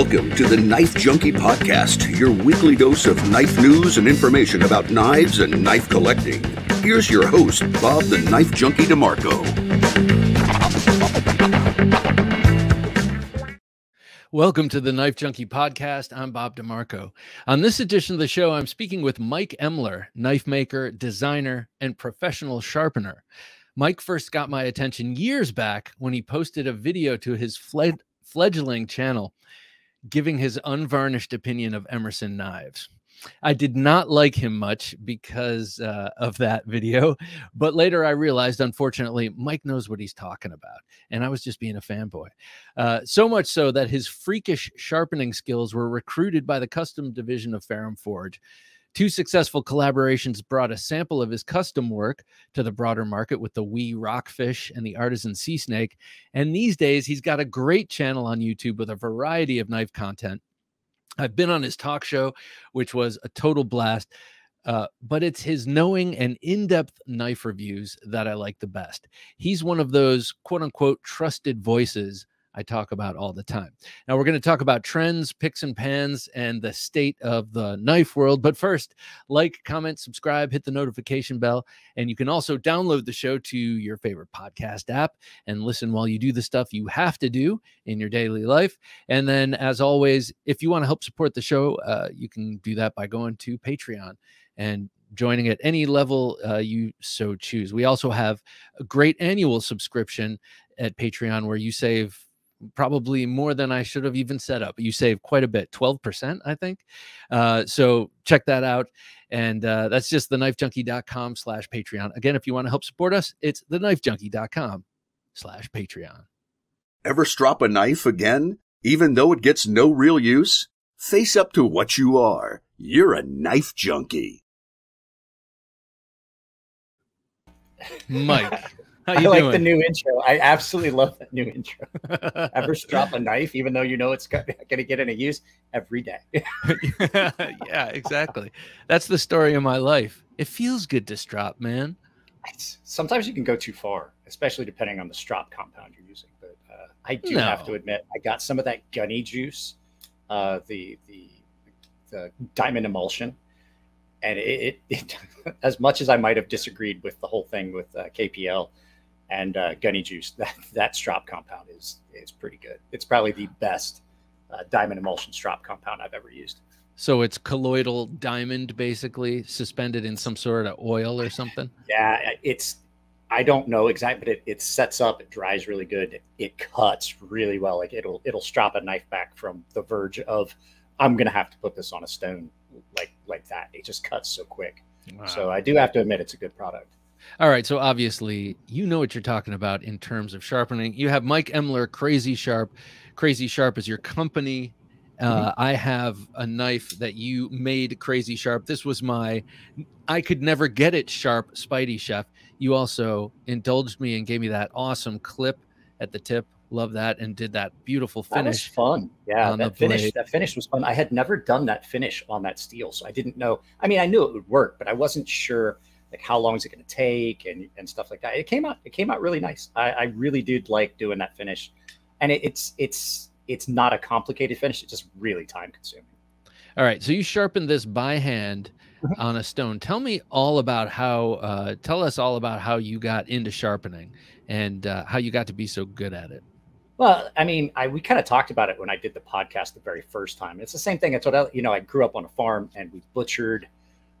Welcome to the Knife Junkie Podcast, your weekly dose of knife news and information about knives and knife collecting. Here's your host, Bob the Knife Junkie DeMarco. Welcome to the Knife Junkie Podcast. I'm Bob DeMarco. On this edition of the show, I'm speaking with Mike Emler, knife maker, designer, and professional sharpener. Mike first got my attention years back when he posted a video to his fled- fledgling channel giving his unvarnished opinion of Emerson knives. I did not like him much because uh, of that video, but later I realized, unfortunately, Mike knows what he's talking about, and I was just being a fanboy. Uh, so much so that his freakish sharpening skills were recruited by the custom division of Ferrum Forge Two successful collaborations brought a sample of his custom work to the broader market with the We Rockfish and the Artisan Sea Snake. And these days, he's got a great channel on YouTube with a variety of knife content. I've been on his talk show, which was a total blast. Uh, but it's his knowing and in depth knife reviews that I like the best. He's one of those quote unquote trusted voices I talk about all the time. Now, we're going to talk about trends, picks and pans, and the state of the knife world. But first, like, comment, subscribe, hit the notification bell. And you can also download the show to your favorite podcast app and listen while you do the stuff you have to do in your daily life. And then, as always, if you want to help support the show, uh, you can do that by going to Patreon and joining at any level uh, you so choose. We also have a great annual subscription at Patreon where you save probably more than I should have even set up. You save quite a bit, 12%, I think. Uh, so check that out. And uh, that's just theknifejunkie.com slash Patreon. Again, if you want to help support us, it's theknifejunkie.com slash Patreon. Ever strop a knife again, even though it gets no real use? Face up to what you are. You're a knife junkie. Mike. How I like the new intro. I absolutely love that new intro. Ever drop a knife, even though you know it's going to get into use every day. yeah, exactly. That's the story of my life. It feels good to strop, man. It's, sometimes you can go too far, especially depending on the strop compound you're using. But uh, I do no. have to admit, I got some of that gunny juice, uh, the the the diamond emulsion, and it, it, it as much as I might have disagreed with the whole thing with uh, KPL and uh, gunny juice. That that strop compound is is pretty good. It's probably the best uh, diamond emulsion strop compound I've ever used. So it's colloidal diamond, basically suspended in some sort of oil or something. Yeah, it's. I don't know exactly, but it, it sets up. It dries really good. It, it cuts really well. Like it'll it'll strop a knife back from the verge of. I'm gonna have to put this on a stone like like that. It just cuts so quick. Wow. So I do have to admit it's a good product. All right. So obviously, you know what you're talking about in terms of sharpening. You have Mike Emler, Crazy Sharp. Crazy Sharp is your company. Uh, mm-hmm. I have a knife that you made crazy sharp. This was my, I could never get it sharp, Spidey Chef. You also indulged me and gave me that awesome clip at the tip. Love that and did that beautiful finish. That was fun. Yeah, that finish. Blade. That finish was fun. I had never done that finish on that steel, so I didn't know. I mean, I knew it would work, but I wasn't sure like how long is it going to take and, and stuff like that. It came out it came out really nice. I, I really did like doing that finish, and it, it's it's it's not a complicated finish. It's just really time consuming. All right, so you sharpened this by hand mm-hmm. on a stone. Tell me all about how. Uh, tell us all about how you got into sharpening and uh, how you got to be so good at it. Well, I mean, I we kind of talked about it when I did the podcast the very first time. It's the same thing. It's what I, you know. I grew up on a farm and we butchered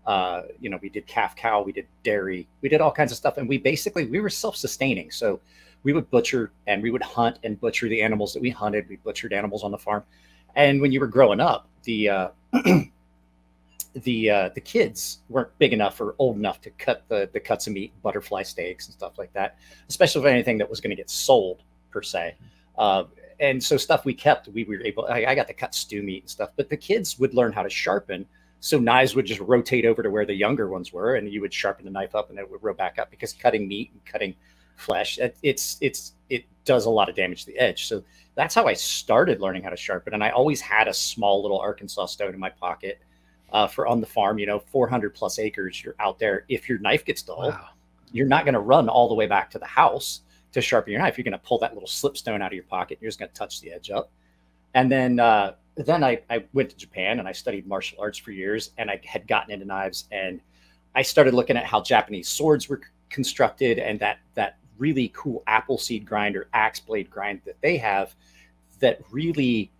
uh, you know, we did calf cow, we did dairy, we did all kinds of stuff, and we basically we were self-sustaining. So we would butcher and we would hunt and butcher the animals that we hunted. We butchered animals on the farm, and when you were growing up, the uh, the uh, the kids weren't big enough or old enough to cut the the cuts of meat, butterfly steaks and stuff like that, especially for anything that was going to get sold per se. Uh, and so stuff we kept, we were able. I, I got to cut stew meat and stuff, but the kids would learn how to sharpen so knives would just rotate over to where the younger ones were, and you would sharpen the knife up, and it would roll back up because cutting meat and cutting flesh, it, it's it's it does a lot of damage to the edge. So that's how I started learning how to sharpen, and I always had a small little Arkansas stone in my pocket uh, for on the farm. You know, 400 plus acres, you're out there. If your knife gets dull, wow. you're not going to run all the way back to the house to sharpen your knife. You're going to pull that little slipstone out of your pocket. You're just going to touch the edge up, and then. Uh, then I, I went to Japan and I studied martial arts for years and I had gotten into knives and I started looking at how Japanese swords were constructed and that that really cool apple seed grind or axe blade grind that they have that really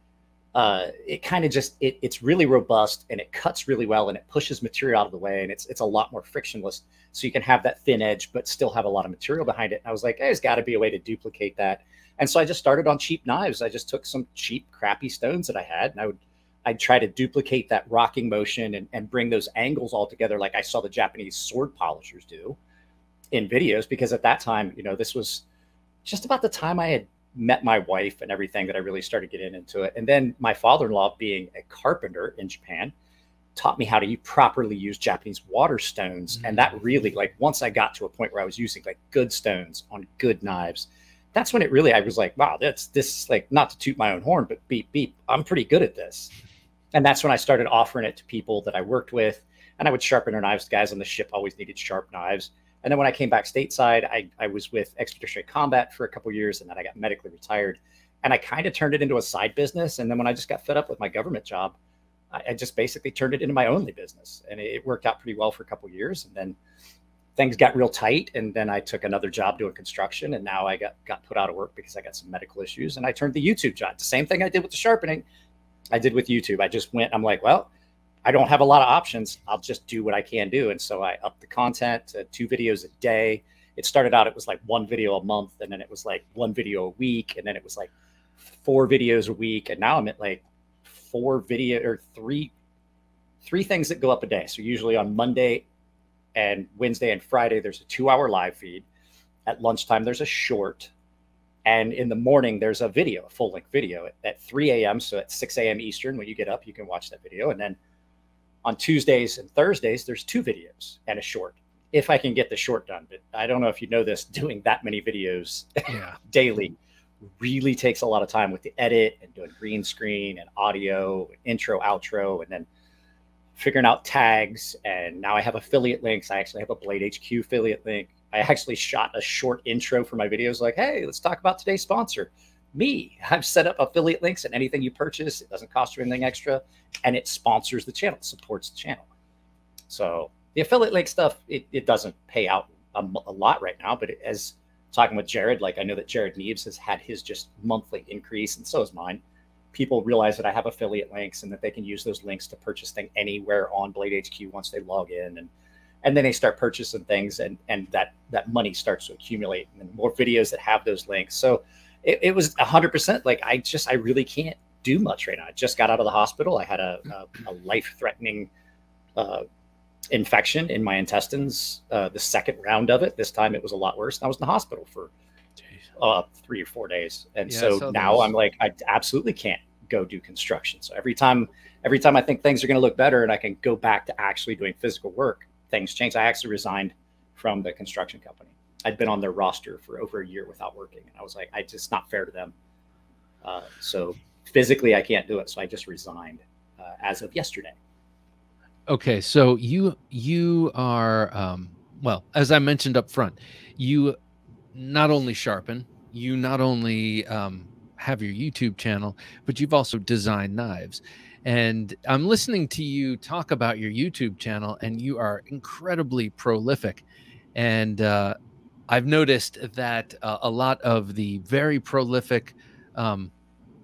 uh, it kind of just it, it's really robust and it cuts really well and it pushes material out of the way and it's it's a lot more frictionless. So you can have that thin edge but still have a lot of material behind it. And i was like hey, there's got to be a way to duplicate that and so i just started on cheap knives i just took some cheap crappy stones that i had and i would i'd try to duplicate that rocking motion and, and bring those angles all together like i saw the japanese sword polishers do in videos because at that time you know this was just about the time i had met my wife and everything that I really started getting into it. And then my father-in-law, being a carpenter in Japan, taught me how to properly use Japanese water stones. Mm-hmm. And that mm. really, like, once I got to a point where I was using like good stones on good knives, that's when it really I was like, wow, that's this like not to toot my own horn, but beep beep, I'm pretty good at this. And that's when I started offering it to people that I worked with, and I would sharpen their knives. The guys on the ship always needed sharp knives. And then when I came back stateside, I, I was with Expeditionary Combat for a couple years, and then I got medically retired. And I kind of turned it into a side business. And then when I just got fed up with my government job, I, I just basically turned it into my only business, and it, it worked out pretty well for a couple years. And then things got real tight, and then I took another job doing construction, and now I got got put out of work because I got some medical issues, and I turned the YouTube job. The same thing I did with the sharpening, I did with YouTube. I just went. I'm like, well I don't have a lot of options. I'll just do what I can do. And so I upped the content to two videos a day. It started out, it was like one video a month, and then it was like one video a week, and then it was like four videos a week. And now I'm at like four video or three, three things that go up a day. So usually on Monday and Wednesday and Friday, there's a two hour live feed. At lunchtime, there's a short. And in the morning, there's a video, a full length video at, at 3 a.m. So at 6 a.m. Eastern, when you get up, you can watch that video. And then on Tuesdays and Thursdays, there's two videos and a short. If I can get the short done, but I don't know if you know this, doing that many videos yeah. daily really takes a lot of time with the edit and doing green screen and audio, intro, outro, and then figuring out tags. And now I have affiliate links. I actually have a Blade HQ affiliate link. I actually shot a short intro for my videos, like, hey, let's talk about today's sponsor me. I've set up affiliate links and anything you purchase, it doesn't cost you anything extra and it sponsors the channel, supports the channel. So the affiliate link stuff, it, it doesn't pay out a, a lot right now, but as talking with Jared, like I know that Jared Neeves has had his just monthly increase and so is mine. People realize that I have affiliate links and that they can use those links to purchase things anywhere on Blade HQ once they log in and and then they start purchasing things and and that that money starts to accumulate and more videos that have those links. So it, it was hundred percent like I just I really can't do much right now. I just got out of the hospital. I had a, a, a life threatening uh, infection in my intestines. Uh, the second round of it. This time it was a lot worse. I was in the hospital for uh, three or four days. And yeah, so now those. I'm like, I absolutely can't go do construction. So every time, every time I think things are going to look better and I can go back to actually doing physical work, things change. I actually resigned from the construction company. I'd been on their roster for over a year without working, and I was like, I just not fair to them. Uh, so physically, I can't do it, so I just resigned uh, as of yesterday. Okay, so you you are um, well, as I mentioned up front, you not only sharpen, you not only um, have your YouTube channel, but you've also designed knives. And I'm listening to you talk about your YouTube channel, and you are incredibly prolific. And uh, I've noticed that uh, a lot of the very prolific, um,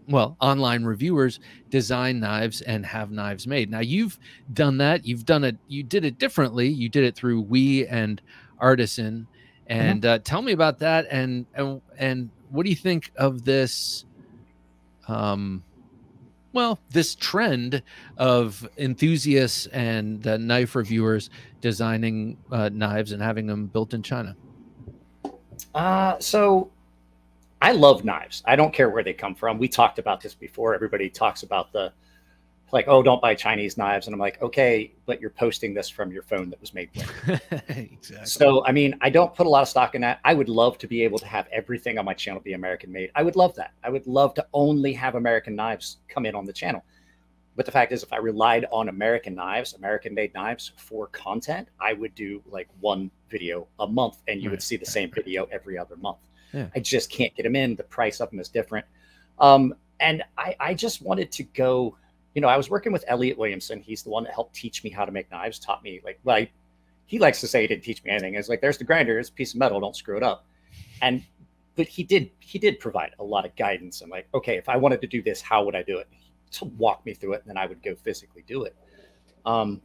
well, online reviewers design knives and have knives made. Now you've done that. You've done it. You did it differently. You did it through We and Artisan. Mm-hmm. And mm-hmm. uh, tell me about that. And, and and what do you think of this? Um, well, this trend of enthusiasts and uh, knife reviewers designing uh, knives and having them built in China. Uh, so I love knives. I don't care where they come from. We talked about this before. Everybody talks about the like, oh, don't buy Chinese knives. And I'm like, okay, but you're posting this from your phone that was made exactly. So, I mean, I don't put a lot of stock in that. I would love to be able to have everything on my channel be American made. I would love that. I would love to only have American knives come in on the channel. But the fact is, if I relied on American knives, American made knives for content, I would do like one video a month and you right. would see the same video every other month. Yeah. I just can't get them in. The price of them is different. Um, and I, I just wanted to go you know, I was working with Elliot Williamson. He's the one that helped teach me how to make knives, taught me like, well, he likes to say he didn't teach me anything. It's like, there's the grinder, it's a piece of metal, don't screw it up. And, but he did, he did provide a lot of guidance and like, okay, if I wanted to do this, how would I do it? To walk me through it, and then I would go physically do it. Um,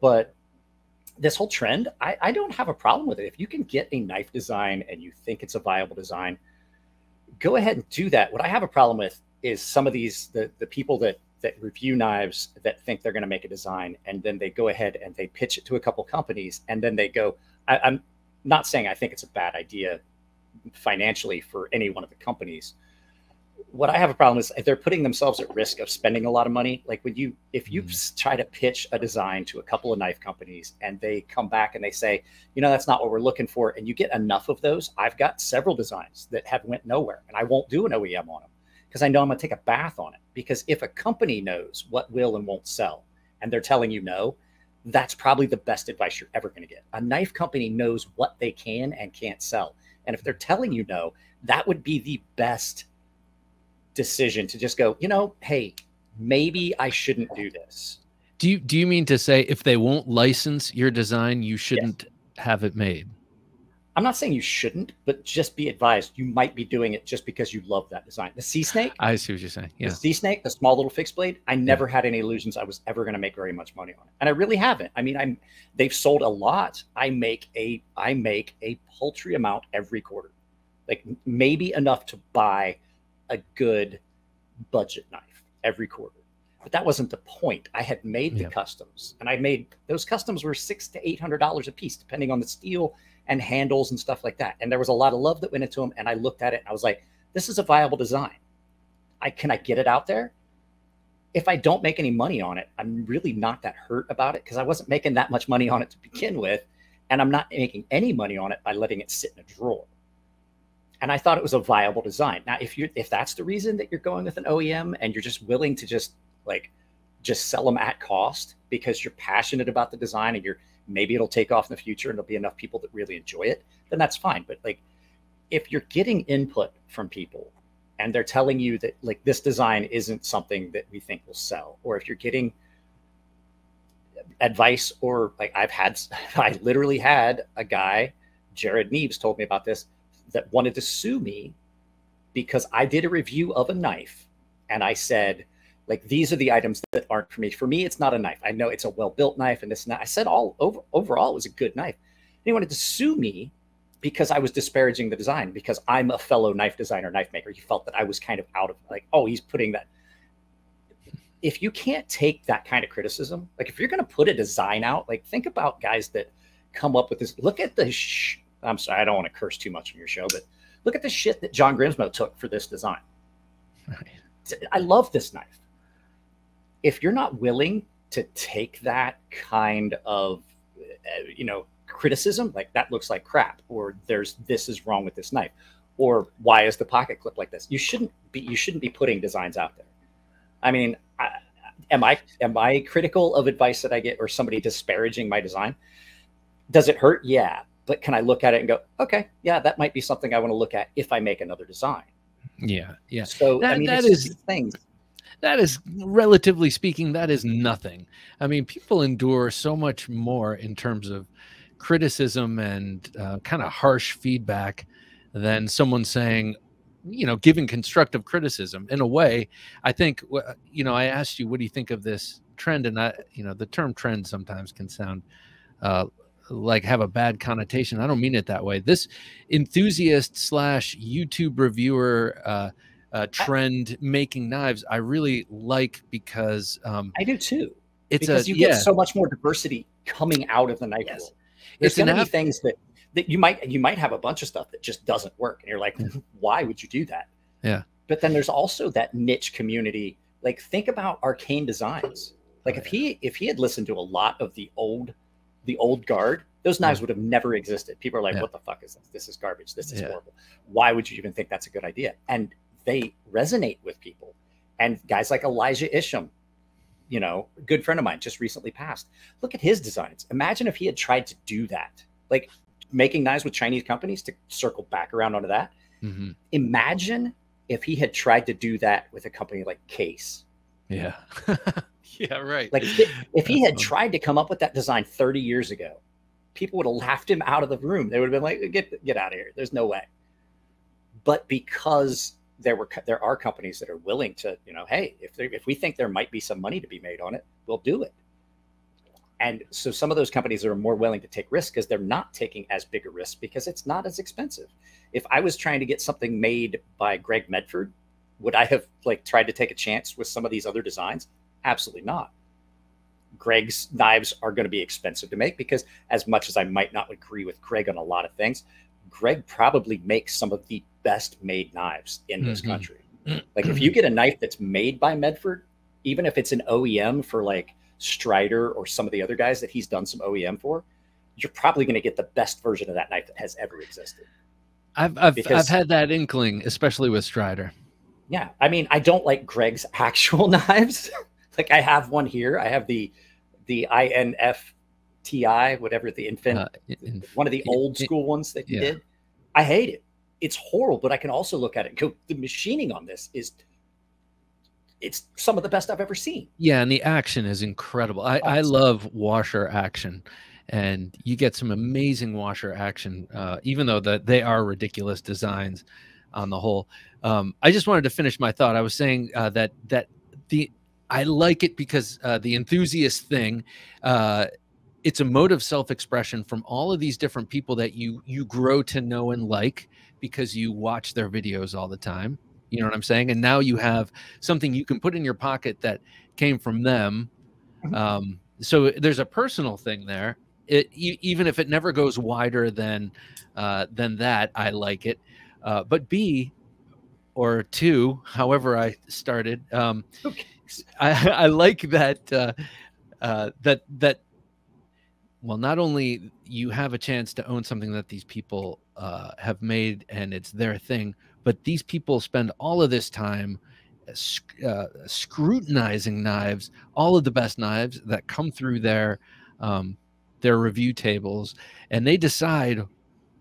but this whole trend, I, I don't have a problem with it. If you can get a knife design and you think it's a viable design, go ahead and do that. What I have a problem with is some of these the the people that that review knives that think they're going to make a design and then they go ahead and they pitch it to a couple companies and then they go I, i'm not saying i think it's a bad idea financially for any one of the companies what I have a problem is they're putting themselves at risk of spending a lot of money. Like when you, if you mm. try to pitch a design to a couple of knife companies and they come back and they say, you know, that's not what we're looking for, and you get enough of those, I've got several designs that have went nowhere, and I won't do an OEM on them because I know I'm going to take a bath on it. Because if a company knows what will and won't sell, and they're telling you no, that's probably the best advice you're ever going to get. A knife company knows what they can and can't sell, and if they're telling you no, that would be the best decision to just go, you know, hey, maybe I shouldn't do this. Do you do you mean to say if they won't license your design, you shouldn't yes. have it made? I'm not saying you shouldn't, but just be advised you might be doing it just because you love that design. The sea snake. I see what you're saying. Yeah. The sea snake, the small little fixed blade. I never yeah. had any illusions I was ever going to make very much money on it, and I really haven't. I mean, I'm they've sold a lot. I make a I make a paltry amount every quarter, like maybe enough to buy a good budget knife every quarter. But that wasn't the point. I had made the customs, and I made those customs were six to eight hundred dollars a piece, depending on the steel and handles and stuff like that. And there was a lot of love that went into them. And I looked at it and I was like, this is a viable design. I can I get it out there? If I don't make any money on it, I'm really not that hurt about it because I wasn't making that much money on it to begin with. And I'm not making any money on it by letting it sit in a drawer and I thought it was a viable design. Now, if you if that's the reason that you're going with an OEM and you're just willing to just like just sell them at cost because you're passionate about the design and you're maybe it'll take off in the future and there'll be enough people that really enjoy it, then that's fine. But like if you're getting input from people and they're telling you that like this design isn't something that we think will sell, or if you're getting advice or like I've had I literally had a guy, Jared Neeves told me about this that wanted to sue me because I did a review of a knife and I said, like, these are the items that aren't for me. For me, it's not a knife. I know it's a well built knife and this and that. I said, all over, overall, it was a good knife. And he wanted to sue me because I was disparaging the design because I'm a fellow knife designer, knife maker. He felt that I was kind of out of like, oh, he's putting that. If you can't take that kind of criticism, like if you're going to put a design out, like think about guys that come up with this. Look at the sh- I'm sorry, I don't want to curse too much on your show, but look at the shit that John Grimsmo took for this design. Right. I love this knife. If you're not willing to take that kind of, uh, you know, criticism, like that looks like crap, or there's this is wrong with this knife, or why is the pocket clip like this? You shouldn't be. You shouldn't be putting designs out there. I mean, I, am I am I critical of advice that I get, or somebody disparaging my design? Does it hurt? Yeah, but can I look at it and go, okay, yeah, that might be something I want to look at if I make another design. Yeah, yeah. So that, I mean, that is things. That is relatively speaking, that is nothing. I mean, people endure so much more in terms of criticism and uh, kind of harsh feedback than someone saying, you know, giving constructive criticism. In a way, I think, you know, I asked you, what do you think of this trend? And I, you know, the term trend sometimes can sound uh, like have a bad connotation. I don't mean it that way. This enthusiast slash YouTube reviewer uh, uh, trend making knives, I really like because um, I do too. It's because a, you get yeah. so much more diversity coming out of the knife yes. world. There's so many things that that you might you might have a bunch of stuff that just doesn't work, and you're like, yeah. why would you do that? Yeah. But then there's also that niche community. Like think about Arcane Designs. Like oh, if he if he had listened to a lot of the old the old guard, those knives would have never existed. People are like, yeah. what the fuck is this? This is garbage. This is yeah. horrible. Why would you even think that's a good idea? And they resonate with people. And guys like Elijah Isham, you know, good friend of mine, just recently passed. Look at his designs. Imagine if he had tried to do that, like making knives with Chinese companies to circle back around onto that. Mm-hmm. Imagine if he had tried to do that with a company like Case Yeah. yeah, right. Like if, if he had tried to come up with that design 30 years ago, people would have laughed him out of the room. They would have been like, "Get get out of here! There's no way." But because there were there are companies that are willing to, you know, hey, if if we think there might be some money to be made on it, we'll do it. And so some of those companies are more willing to take risks because they're not taking as big a risk because it's not as expensive. If I was trying to get something made by Greg Medford, would I have like tried to take a chance with some of these other designs? Absolutely not. Greg's knives are going to be expensive to make because as much as I might not agree with Greg on a lot of things, Greg probably makes some of the best made knives in this mm-hmm. country. Like if you get a knife that's made by Medford, even if it's an OEM for like Strider or some of the other guys that he's done some OEM for, you're probably going to get the best version of that knife that has ever existed. I've I've, because, I've had that inkling, especially with Strider. Yeah, I mean, I don't like Greg's actual knives. like I have one here. I have the the INFTI, whatever the infant, uh, in, one of the old in, school ones that he yeah. did. I hate it. It's horrible, but I can also look at it go, the machining on this is it's some of the best I've ever seen. Yeah, and the action is incredible. I, I love washer action, and you get some amazing washer action, uh, even though that they are ridiculous designs on the whole. Um, I just wanted to finish my thought. I was saying uh, that that the I like it because uh, the enthusiast thing. Uh, it's a mode of self-expression from all of these different people that you you grow to know and like because you watch their videos all the time you know what I'm saying? And now you have something you can put in your pocket that came from them. Mm-hmm. Um, so there's a personal thing there. It even if it never goes wider than uh, than that, I like it. Uh, but B or two, however I started, um, okay. I, I like that uh, uh, that that well, not only you have a chance to own something that these people uh, have made and it's their thing, but these people spend all of this time uh, uh, scrutinizing knives, all of the best knives that come through their um, their review tables, and they decide.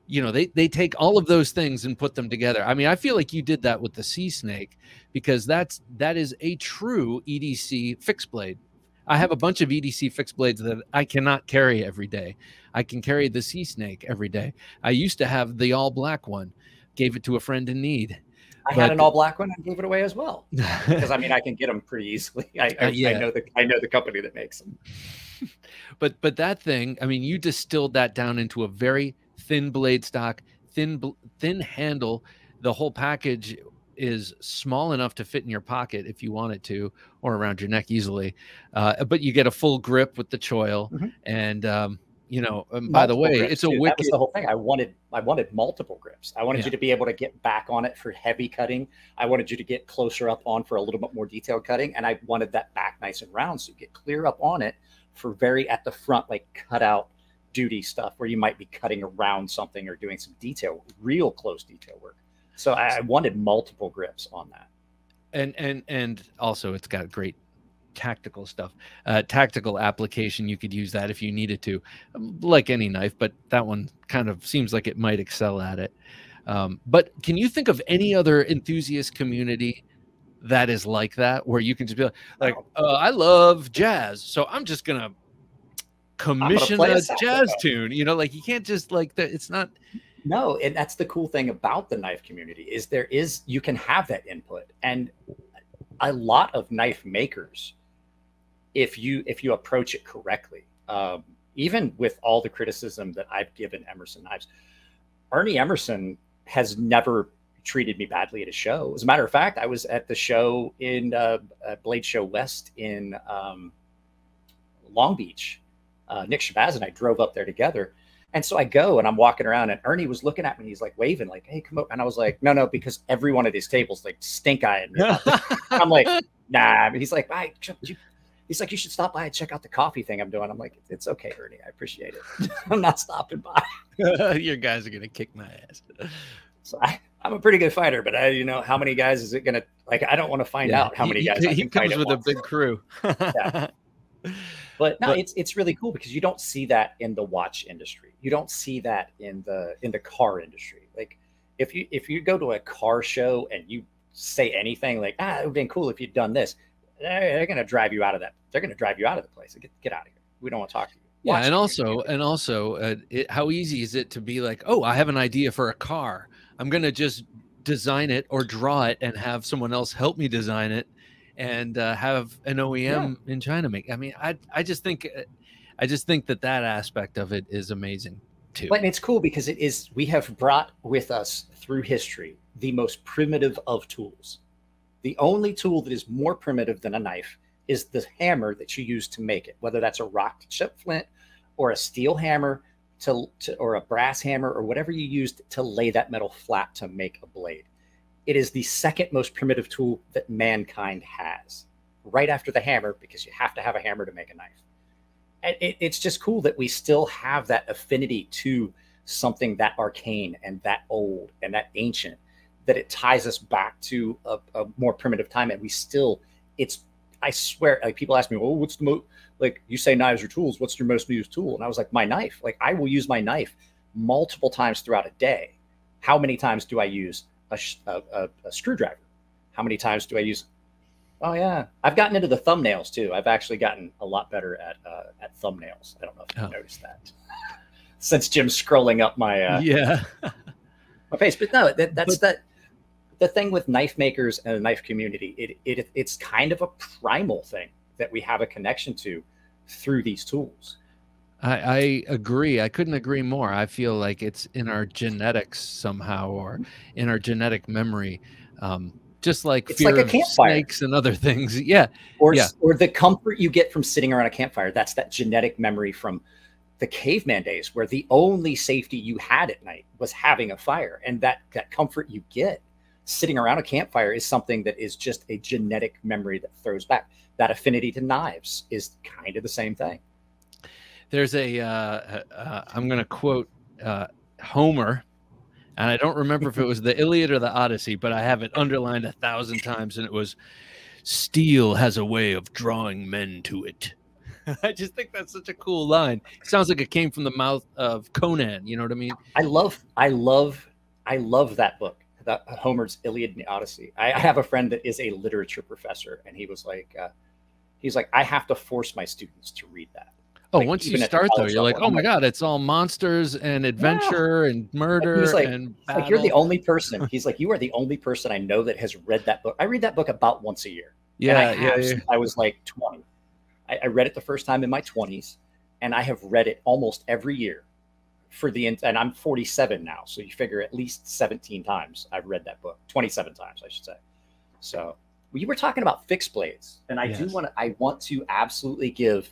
You know, they they take all of those things and put them together. I mean, I feel like you did that with the Sea Snake because that's that is a true EDC fixed blade. I have a bunch of EDC fixed blades that I cannot carry every day. I can carry the Sea Snake every day. I used to have the all black one gave it to a friend in need. I but, had an all black one and gave it away as well because I mean I can get them pretty easily. I, I, uh, yeah. I, know the I know the company that makes them. but but that thing, I mean, you distilled that down into a very thin blade stock, thin thin handle. The whole package is small enough to fit in your pocket if you want it to, or around your neck easily. Uh, but you get a full grip with the choil, mm-hmm. and um, you know um, by the way it's a wicked that was the whole thing i wanted i wanted multiple grips i wanted yeah. you to be able to get back on it for heavy cutting i wanted you to get closer up on for a little bit more detailed cutting and i wanted that back nice and round so you get clear up on it for very at the front like cut out duty stuff where you might be cutting around something or doing some detail real close detail work so i, I wanted multiple grips on that and and and also it's got great tactical stuff. Uh, tactical application, you could use that if you needed to, um, like any knife, but that one kind of seems like it might excel at it. Um, but can you think of any other enthusiast community that is like that, where you can just be like, like uh, I love jazz, so I'm just gonna commission gonna a, a jazz tune. You know, like you can't just like that. It's not. No, and that's the cool thing about the knife community is there is you can have that input, and a lot of knife makers if you if you approach it correctly. Um, even with all the criticism that I've given Emerson Knives, Ernie Emerson has never treated me badly at a show. As a matter of fact, I was at the show in uh, Blade Show West in um, Long Beach. Uh, Nick Shabazz and I drove up there together. And so I go and I'm walking around, and Ernie was looking at me. He's like waving, like, "Hey, come up!" And I was like, "No, no," because every one of these tables like stink eye. I'm like, "Nah." He's like, "I you he's like, you should stop by and check out the coffee thing I'm doing. I'm like, it's okay, Ernie. I appreciate it. I'm not stopping by. Your guys are gonna kick my ass. So I, am a pretty good fighter, but I, you know, how many guys is it gonna like? I don't want to find yeah, out how many guys. He, he comes with a big crew. yeah. But no, but, it's it's really cool because you don't see that in the watch industry. You don't see that in the in the car industry. Like if you if you go to a car show and you say anything like ah it would have been cool if you'd done this they're going to drive you out of that. They're going to drive you out of the place. Get get out of here. We don't want to talk to you. Yeah, and also, and also, uh, it, how easy is it to be like, oh, I have an idea for a car. I'm gonna just design it or draw it and have someone else help me design it, and uh, have an OEM in China make. I mean, I I just think, uh, I just think that that aspect of it is amazing too. But it's cool because it is we have brought with us through history the most primitive of tools. The only tool that is more primitive than a knife is the hammer that you use to make it, whether that's a rock chip flint or a steel hammer to, to or a brass hammer or whatever you used to lay that metal flat to make a blade. It is the second most primitive tool that mankind has, right after the hammer, because you have to have a hammer to make a knife. And it, it's just cool that we still have that affinity to something that arcane and that old and that ancient that it ties us back to a, a more primitive time. And we still it's i swear like people ask me well what's the most like you say knives are tools. What's your most used tool? And i was like my knife. Like i will use my knife multiple times throughout a day. How many times do i use a, a, a, screwdriver how many times do i use oh yeah i've gotten into the thumbnails too i've actually gotten a lot better at uh, at thumbnails i don't know if you Oh. noticed that since jim's scrolling up my uh, yeah, my face. But no, that, that's But- that. The thing with knife makers and the knife community, it, it it's kind of a primal thing that we have a connection to through these tools. I, I agree. I couldn't agree more. I feel like it's in our genetics somehow, or in our genetic memory. Um, just like It's fear like a of campfire. snakes and other things. Yeah, Or Yeah. or the comfort you get from sitting around a campfire. That's that genetic memory from the caveman days, where the only safety you had at night was having a fire, and that that comfort you get sitting around a campfire is something that is just a genetic memory that throws back. That affinity to knives is kind of the same thing. There's a. Uh, uh, I'm going to quote uh, Homer, and I don't remember if it was the Iliad or the Odyssey, but I have it underlined a thousand times, and it was, "Steel has a way of drawing men to it." I just think that's such a cool line. It sounds like it came from the mouth of Conan. You know what I mean? I love, I love, I love that book, that Homer's Iliad and the Odyssey. I, I have a friend that is a literature professor, and he was like, uh, he's like, I have to force my students to read that. Oh, Like, once you even at the start though, you're like, oh my god, it's all monsters and adventure and murder like- and It's Like you're the only person. He's like, you are the only person I know that has read that book. I read that book about once a year. yeah, and I yeah, have yeah. since I was like 20. I, I read it the first time in my 20s, and I have read it almost every year for the and I'm 47 now, so you figure at least 17 times I've read that book, 27 times I should say. So we were talking about fixed blades, and I do want to I want to absolutely give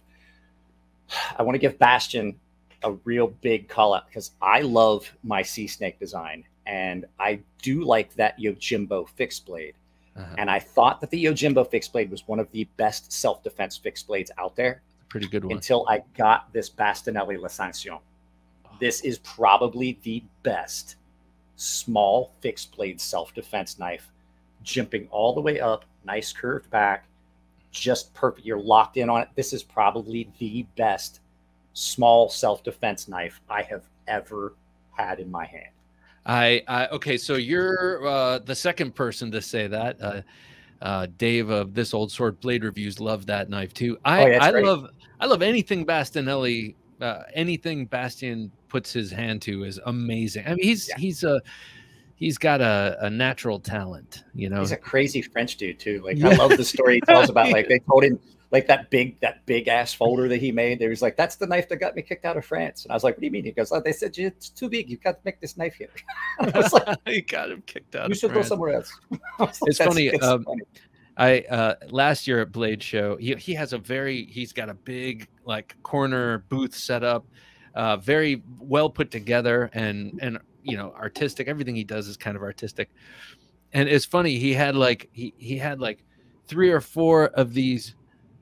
I want to give Bastion a real big call out because I love my sea snake design, and I do like that Yojimbo fixed blade. Uh-huh. And I thought that the Yojimbo fixed blade was one of the best self defense fixed blades out there Pretty good one. until I got this Bastinelli L'Ascension. This is probably the best small fixed blade self defense knife, jumping all the way up, nice curved back, just perfect. You're locked in on it. This is probably the best small self defense knife I have ever had in my hand. I, I okay, so you're uh, the second person to say that. Uh, uh, Dave of this old sword blade reviews love that knife too. I, Oh, yeah, I great. love I love anything Bastinelli. Uh, anything Bastian puts his hand to is amazing. I mean, he's Yeah. he's a he's got a, a natural talent. You know, He's a crazy French dude too. Like Yeah. I love the story he tells about like they told him like that big that big ass folder that he made. There was like that's the knife that got me kicked out of France. And I was like, what do you mean? He goes, oh, they said it's too big. You can't make this knife here. I was like, he got him kicked out. you should go somewhere else. Like, It's "That's- funny, um, funny. I uh last year at Blade Show, he he has a very he's got a big like corner booth set up, uh very well put together and and you know artistic. Everything he does is kind of artistic. And it's funny, he had like he he had like three or four of these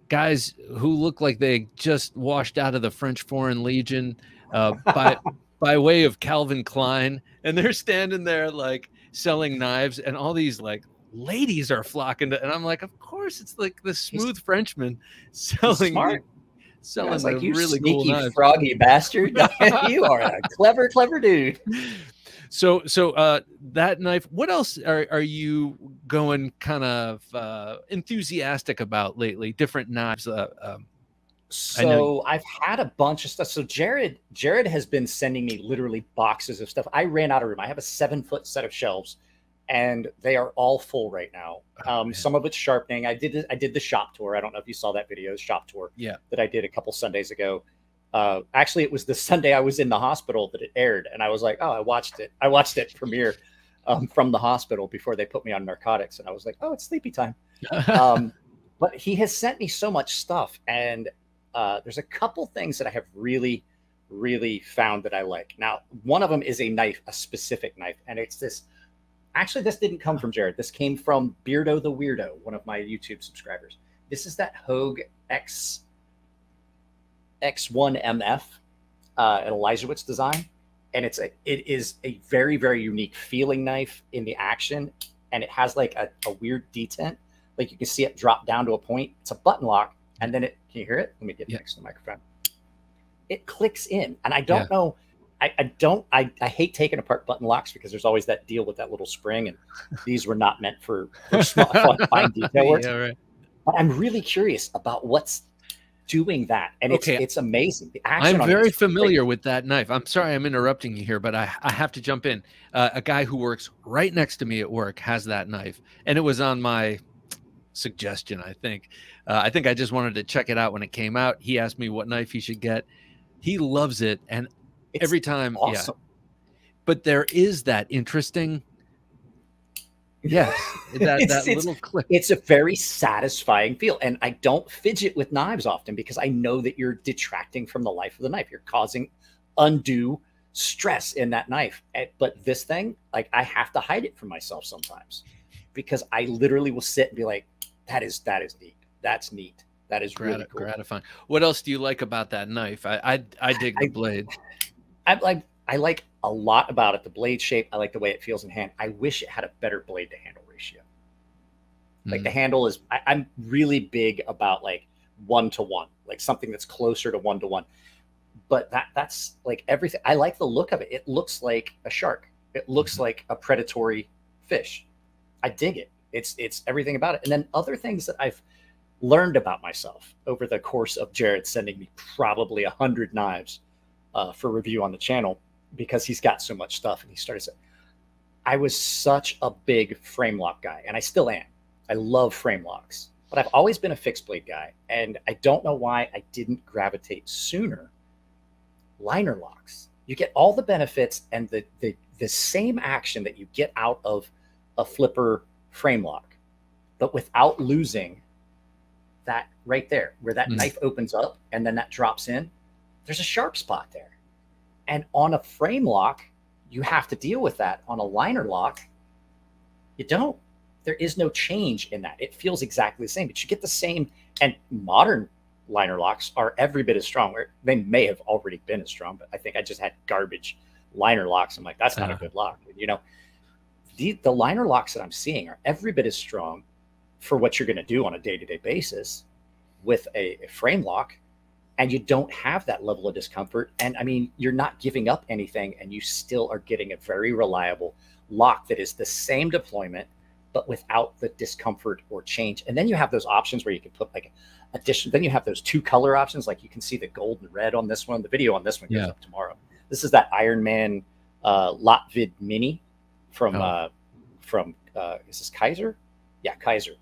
guys who look like they just washed out of the French Foreign Legion uh by by way of Calvin Klein and they're standing there like selling knives and all these like ladies are flocking to and I'm like of course it's like the smooth Frenchman selling I selling was like, you really sneaky knives. froggy bastard. you are a clever, clever dude. So so uh that knife, what else are, are you going kind of uh enthusiastic about lately? Different knives. Uh, um, so I've had a bunch of stuff. So Jared, Jared has been sending me literally boxes of stuff. I ran out of room. I have a seven foot set of shelves, and they are all full right now. Oh, um, some of it's sharpening. I did I did the shop tour. I don't know if you saw that video, shop tour. Yeah. That I did a couple Sundays ago. Uh, actually, it was the Sunday I was in the hospital that it aired, and I was like, oh, I watched it. I watched it premiere um, from the hospital before they put me on narcotics, and I was like, oh, it's sleepy time. um, but he has sent me so much stuff, and uh, there's a couple things that I have really, really found that I like. Now, one of them is a knife, a specific knife, and it's this. Actually, this didn't come from Jared. This came from Beardo the Weirdo, one of my YouTube subscribers. This is that Hogue X X1MF, uh, an Elishewitz design, and it's a it is a very very unique feeling knife in the action, and it has like a, a weird detent, like you can see it drop down to a point. It's a button lock, and then it can you hear it? Let me get yeah. next to the microphone. It clicks in, and I don't yeah. know. I, I, don't. I, I hate taking apart button locks because there's always that deal with that little spring, and these were not meant for, for small, fine detail work. Yeah, right. But I'm really curious about what's doing that, and okay. it's it's amazing. I'm very familiar great. with that knife. I'm sorry I'm interrupting you here, but I I have to jump in. Uh, a guy who works right next to me at work has that knife, and it was on my suggestion. I think. Uh, I think I just wanted to check it out when it came out. He asked me what knife he should get. He loves it, and it's every time, awesome. yeah. But there is that interesting Yes, that, that little click. It's a very satisfying feel. And I don't fidget with knives often because I know that you're detracting from the life of the knife. You're causing undue stress in that knife. Eh, but this thing, like I have to hide it from myself sometimes because I literally will sit and be like, that is that is neat. That's neat. That is really cool. gratifying. What else do you like about that knife? I I, I dig the blade. I like I like a lot about it. The blade shape, I like the way it feels in hand. I wish it had a better blade to handle ratio. Like mm. the handle is, I, I'm really big about like one to one, like something that's closer to one to one. But that that's like everything. I like the look of it. It looks like a shark. It looks mm. like a predatory fish. I dig it. It's it's everything about it. And then other things that I've learned about myself over the course of Jared sending me probably a hundred knives uh, for review on the channel because he's got so much stuff. And he started saying, I was such a big frame lock guy, and I still am. I love frame locks, but I've always been a fixed blade guy. And I don't know why I didn't gravitate sooner. Liner locks. You get all the benefits and the, the, the same action that you get out of a flipper frame lock, but without losing that right there where that mm. knife opens up and then that drops in. There's a sharp spot there. And on a frame lock, you have to deal with that. On a liner lock, you don't. There is no change in that. It feels exactly the same, but you get the same. And modern liner locks are every bit as strong. They may have already been as strong, but I think I just had garbage liner locks. I'm like, that's not uh-huh. a good lock. You know, the, the liner locks that I'm seeing are every bit as strong for what you're going to do on a day to day basis with a, a frame lock and you don't have that level of discomfort. And I mean, you're not giving up anything, and you still are getting a very reliable lock that is the same deployment, but without the discomfort or change. And then you have those options where you can put like addition. Then you have those two color options, like you can see the gold and red on this one. The video on this one goes yeah. up tomorrow. This is that Iron Man uh, Lätt Vind Mini from oh. uh, from uh, is this Kizer? Yeah, Kizer.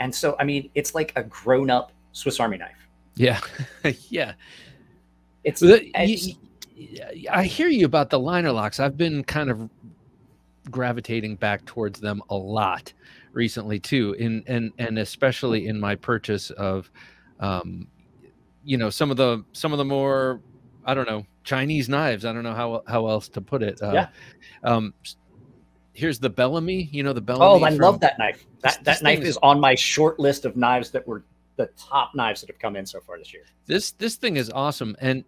And so I mean, it's like a grown up Swiss Army knife yeah, yeah. It's, it's I hear you about the liner locks. I've been kind of gravitating back towards them a lot recently too, in and and especially in my purchase of, um, you know, some of the some of the more I don't know Chinese knives. I don't know how how else to put it. Uh, yeah. Um, here's the Bellamy. You know the Bellamy. Oh, I from, love that knife. That that knife is on my short list of knives that were the top knives that have come in so far this year. This this thing is awesome, and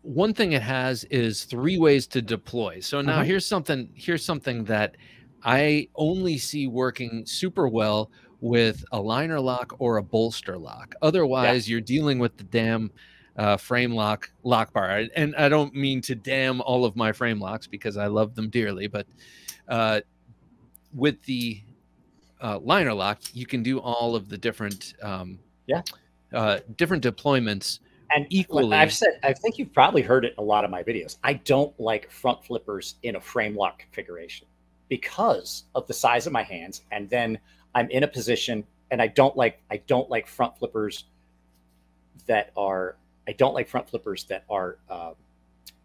one thing it has is three ways to deploy. So now mm-hmm. here's something here's something that I only see working super well with a liner lock or a bolster lock. Otherwise, yeah. you're dealing with the damn uh, frame lock lock bar. And I don't mean to damn all of my frame locks because I love them dearly, but uh, with the uh, liner lock, you can do all of the different um, yeah uh, different deployments and equally. I've said I think you've probably heard it in a lot of my videos. I don't like front flippers in a frame lock configuration because of the size of my hands, and then I'm in a position, and I don't like I don't like front flippers that are I don't like front flippers that are uh,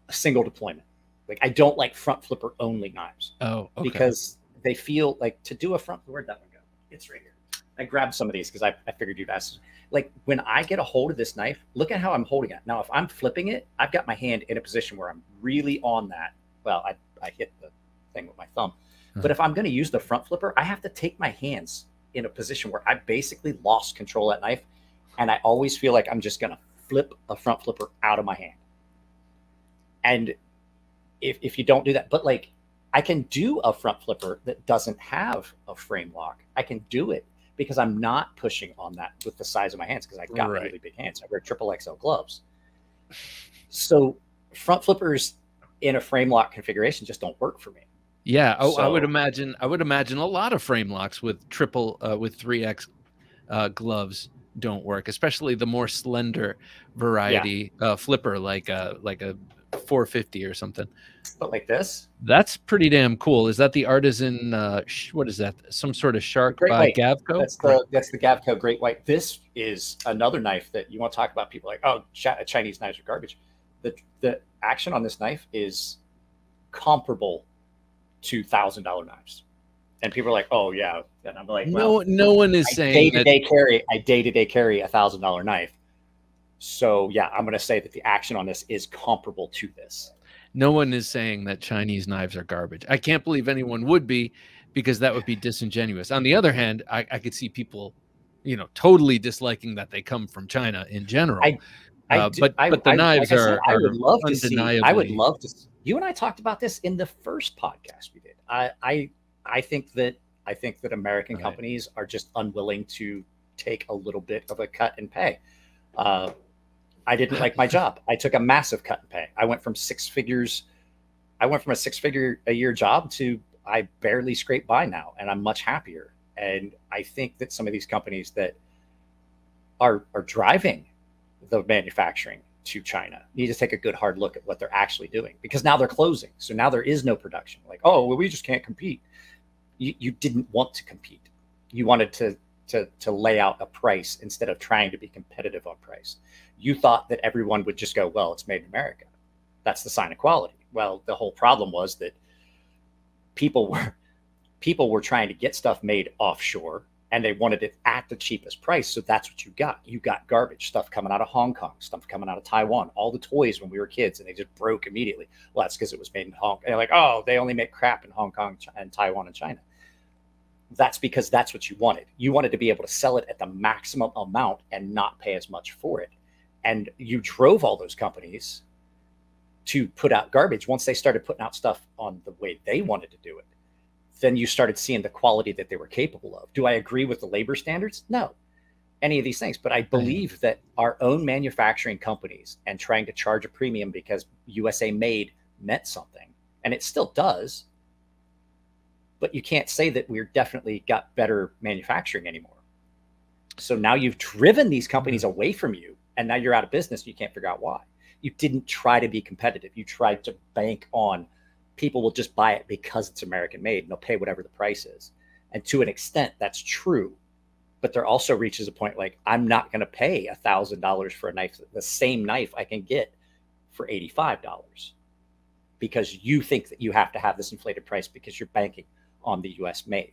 a single deployment. Like I don't like front flipper only knives. Oh, okay. because they feel like to do a front. Where'd that? It's right here. I grabbed some of these because I, I figured you'd ask. Like when I get a hold of this knife, look at how I'm holding it. Now, if I'm flipping it, I've got my hand in a position where I'm really on that. Well, I, I hit the thing with my thumb. Hmm. But if I'm going to use the front flipper, I have to take my hands in a position where I basically lost control of that knife. And I always feel like I'm just going to flip a front flipper out of my hand. And if, if you don't do that, but like I can do a front flipper that doesn't have a frame lock. I can do it because I'm not pushing on that with the size of my hands because I got Right. really big hands. I wear triple XL gloves. So front flippers in a frame lock configuration just don't work for me. Yeah, oh, I would imagine. I would imagine a lot of frame locks with triple uh, with three X uh, gloves don't work, especially the more slender variety uh, flipper, like a like a 450 or something. But like this, That's pretty damn cool. Is that the artisan? Uh, sh- what is that? Some sort of shark Great by White. Gavko? that's the that's the Gavko Great White. This is another knife that you want to talk about. People like, oh, Chi- Chinese knives are garbage. The the action on this knife is comparable to thousand dollar knives, and people are like, oh yeah, and I'm like, well, no, no one is I day saying to that. day carry I day to day carry a thousand dollar knife. So yeah, I'm gonna say that the action on this is comparable to this. No one is saying that Chinese knives are garbage. I can't believe anyone would be, because that would be disingenuous. On the other hand, I, I could see people, you know, totally disliking that they come from China in general. I- I Uh, do- but- I- but the I- knives like are- I would love to see. I would love to. You and I talked about this in the first podcast we did. I I I think that I think that American Right. companies are just unwilling to take a little bit of a cut in pay. Uh, I didn't like my job. I took a massive cut in pay. I went from six figures. I went from a six figure a year job to I barely scrape by now, and I'm much happier. And I think that some of these companies that are are driving the manufacturing to China need to take a good hard look at what they're actually doing because now they're closing. So now there is no production. Like, oh, well, we just can't compete. You, you didn't want to compete. You wanted to, to to lay out a price instead of trying to be competitive on price. You thought that everyone would just go, well, it's made in America. That's the sign of quality. Well, the whole problem was that people were people were trying to get stuff made offshore and they wanted it at the cheapest price. So that's what you got. You got garbage stuff coming out of Hong Kong, stuff coming out of Taiwan, all the toys when we were kids, and they just broke immediately. Well, that's because it was made in Hong. Kong. They're like, oh, they only make crap in Hong Kong and Taiwan and China. That's because that's what you wanted. You wanted to be able to sell it at the maximum amount and not pay as much for it. And you drove all those companies to put out garbage once they started putting out stuff on the way they wanted to do it then you started seeing the quality that they were capable of. Do I agree with the labor standards? No, any of these things. But I believe that our own manufacturing companies and trying to charge a premium because USA made meant something, and it still does. But you can't say that we're definitely got better manufacturing anymore. So now you've driven these companies mm-hmm. away from you, and now you're out of business. You can't figure out why. You didn't try to be competitive. You tried to bank on people will just buy it because it's American made and they'll pay whatever the price is. And to an extent, that's true. But there also reaches a point like I'm not going to pay a thousand dollars for a knife, the same knife I can get for eighty-five dollars, because you think that you have to have this inflated price because you're banking on the U.S. made.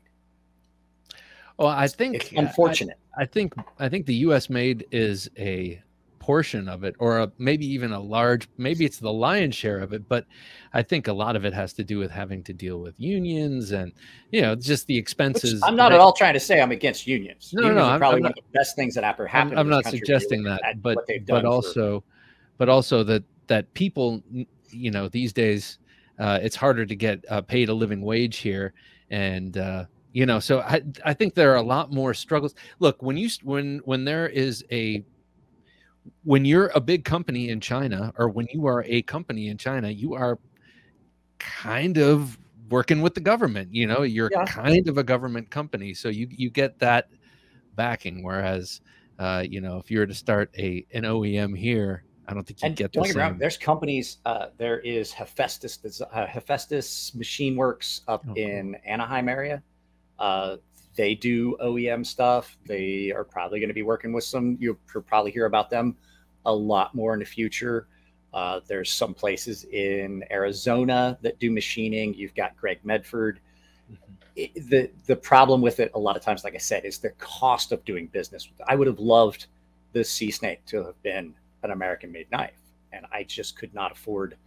well, I think It's unfortunate. I, I think I think the U.S. made is a portion of it, or a, maybe even a large. Maybe it's the lion's share of it, but I think a lot of it has to do with having to deal with unions and you know just the Which expenses. I'm not that- at all trying to say I'm against unions. No, no, unions no, are I'm- probably I'm one of the best things that ever I'm, happened. I'm not when you suggesting that, but but done for- also but also that that people you know these days uh, it's harder to get uh, paid a living wage here and uh, you know so I, I think there are a lot more struggles look when you when when there is a when you're a big company in China, or when you are a company in China, you are kind of working with the government. You know, you're yeah. kind of a government company, so you you get that backing. Whereas, uh, you know, if you were to start a an OEM here, I don't think you get don't get wrong. There's companies. Uh, there is Hephaestus, uh, Hephaestus Machine Works up oh, in Anaheim area. Uh, they do OEM stuff. They are probably going to be working with some. You'll probably hear about them a lot more in the future. Uh, there's some places in Arizona that do machining. You've got Greg Medford. Mm-hmm. It, the the problem with it a lot of times, like I said, is the cost of doing business. I would have loved the Sea Snake to have been an American-made knife, and I just could not afford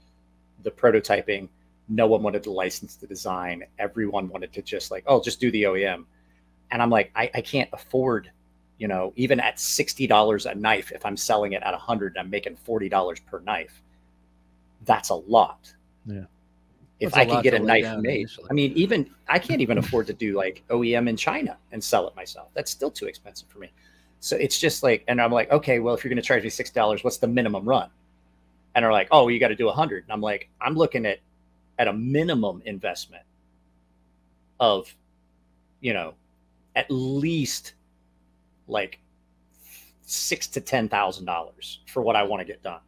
the prototyping. No one wanted to license the design. Everyone wanted to just like, oh, just do the OEM. And I'm like, I, I can't afford you know, even at $60 a knife, if I'm selling it at 100 and I'm making $40 per knife, that's a lot. Yeah. If I can get a knife made, initially. I mean, even I can't even afford to do like OEM in China and sell it myself. That's still too expensive for me. So it's just like, and I'm like, okay, well, if you're going to charge me $6, what's the minimum run? And they're like, oh, you got to do a hundred. And I'm like, I'm looking at, at a minimum investment of, you know, at least like six to ten thousand dollars for what I want to get done.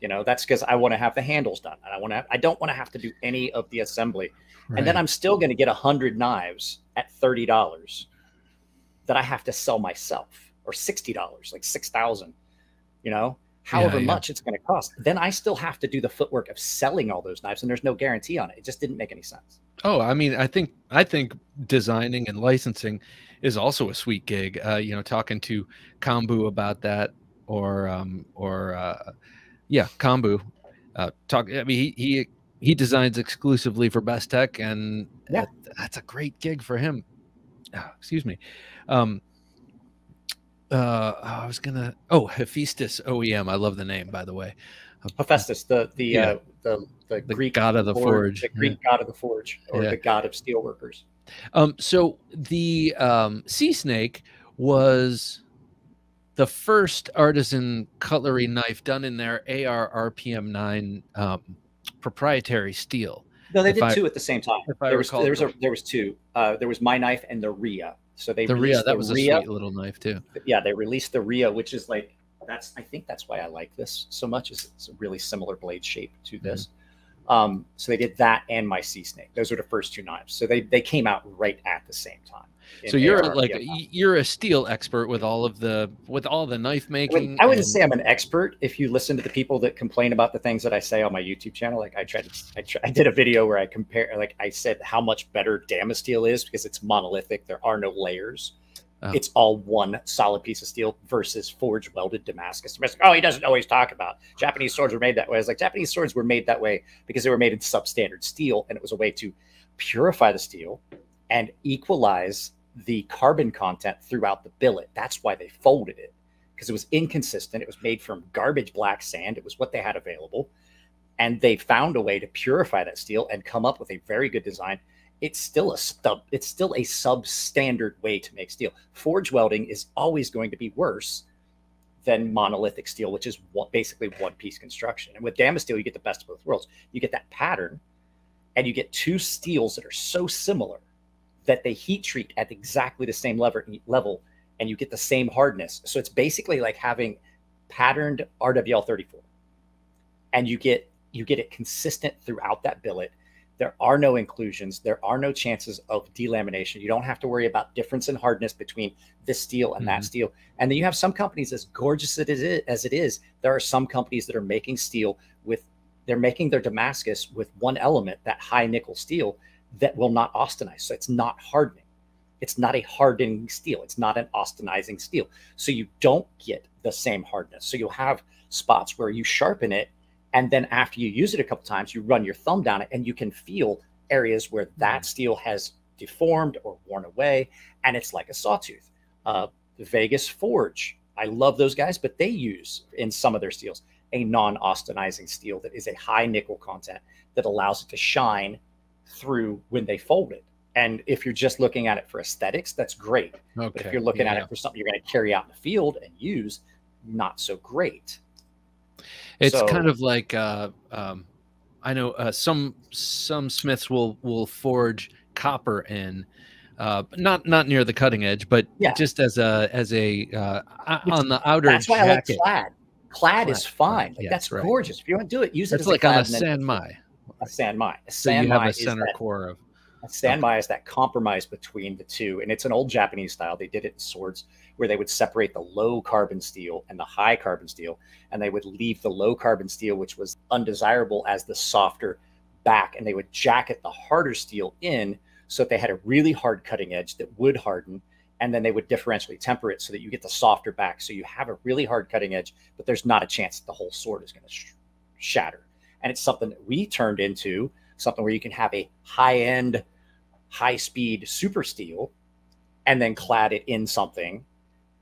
You know, that's because I want to have the handles done, and I want to. I don't want to have to do any of the assembly, right. and then I'm still going to get a hundred knives at thirty dollars that I have to sell myself, or sixty dollars, like six thousand. You know, however yeah, yeah. much it's going to cost. Then I still have to do the footwork of selling all those knives, and there's no guarantee on it. It just didn't make any sense. Oh, I mean, I think I think designing and licensing is also a sweet gig. Uh, you know, talking to Kombou about that, or um, or uh, yeah, Kombou. Uh, talk. I mean, he he he designs exclusively for Bestech, and yeah. that, that's a great gig for him. Oh, excuse me. Um, uh, I was gonna. Oh, Hephaestus OEM. I love the name, by the way. Hephaestus, the the yeah. uh, the, the, the Greek god of the forge, forge. the Greek yeah. god of the forge, or yeah. the god of steelworkers. Um, so the um, sea snake was the first artisan cutlery knife done in their AR RPM nine um, proprietary steel. No, they did I, two at the same time. There was, there was, a, there was two. Uh, there was my knife and the Ria. So they the Ria that the was Ria. a sweet little knife too. Yeah, they released the Ria, which is like that's I think that's why I like this so much. Is it's a really similar blade shape to this. Mm-hmm. Um, so they did that and my sea snake. Those were the first two knives. So they they came out right at the same time. So you're AR, like you're a steel expert with all of the with all the knife making. I, wouldn't and... say I'm an expert. If you listen to the people that complain about the things that I say on my YouTube channel, like I tried, I, tried, I did a video where I compare, like I said, how much better Damasteel is because it's monolithic. There are no layers. Oh. It's all one solid piece of steel versus forge welded Damascus. Oh, he doesn't always talk about Japanese swords were made that way. I was like, Japanese swords were made that way because they were made in substandard steel, and it was a way to purify the steel and equalize the carbon content throughout the billet. That's why they folded it because it was inconsistent. It was made from garbage black sand. It was what they had available. And they found a way to purify that steel and come up with a very good design it's still a stub it's still a substandard way to make steel forge welding is always going to be worse than monolithic steel which is basically one piece construction and with Damasteel you get the best of both worlds you get that pattern and you get two steels that are so similar that they heat treat at exactly the same level level and you get the same hardness so it's basically like having patterned rwl 34 and you get you get it consistent throughout that billet there are no inclusions. There are no chances of delamination. You don't have to worry about difference in hardness between this steel and mm-hmm. that steel. And then you have some companies, as gorgeous as it, is, as it is, there are some companies that are making steel with, they're making their Damascus with one element, that high nickel steel, that will not austenize. So it's not hardening. It's not a hardening steel. It's not an austenizing steel. So you don't get the same hardness. So you'll have spots where you sharpen it and then after you use it a couple times, you run your thumb down it and you can feel areas where that mm. steel has deformed or worn away. And it's like a sawtooth. Uh, Vegas Forge, I love those guys, but they use in some of their steels a non austenizing steel that is a high nickel content that allows it to shine through when they fold it. And if you're just looking at it for aesthetics, that's great. Okay. But if you're looking yeah. at it for something you're going to carry out in the field and use, not so great. It's So- kind of like uh, um, I know uh, some some smiths will will forge copper in, uh, not not near the cutting edge, but Yeah. just as a as a uh, on the outer That's why I like jacket. clad. Clad is fine. clad, Like, yeah, that's right. gorgeous. If you want to do it, use it It's like a on clad a and san mai, a san mai. So you have a center that core of. A Sanmai is that compromise between the two, and it's an old Japanese style. They did it in swords where they would separate the low carbon steel and the high carbon steel, and they would leave the low carbon steel, which was undesirable, as the softer back, and they would jacket the harder steel in so that they had a really hard cutting edge that would harden, and then they would differentially temper it so that you get the softer back. So you have a really hard cutting edge, but there's not a chance that the whole sword is going to sh- shatter. And it's something that we turned into something where you can have a high end high speed super steel and then clad it in something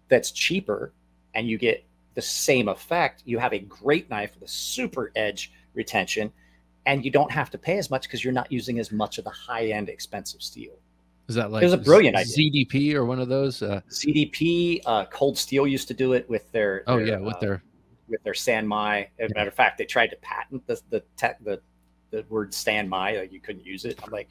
that's cheaper and you get the same effect. You have a great knife with a super edge retention and you don't have to pay as much because you're not using as much of the high end expensive steel. Is that like it was a brilliant idea. ZDP or one of those? Uh, CDP, uh, Cold Steel used to do it with their, oh their, yeah, with uh, their with their Sanmai. As a matter of fact, they tried to patent the the the, the word Sanmai. Like you couldn't use it. I'm like,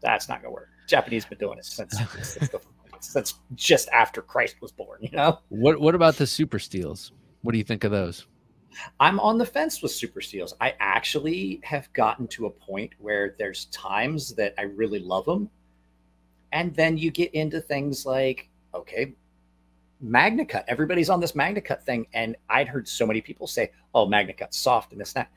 that's not gonna work. Japanese been doing it since since, the, since just after Christ was born. You know, what what about the super steels? What do you think of those? I'm on the fence with super steels. I actually have gotten to a point where there's times that I really love them, and then you get into things like, okay, Magna Cut. Everybody's on this Magna Cut thing, and I'd heard so many people say, "Oh, Magna Cut's soft and this and that."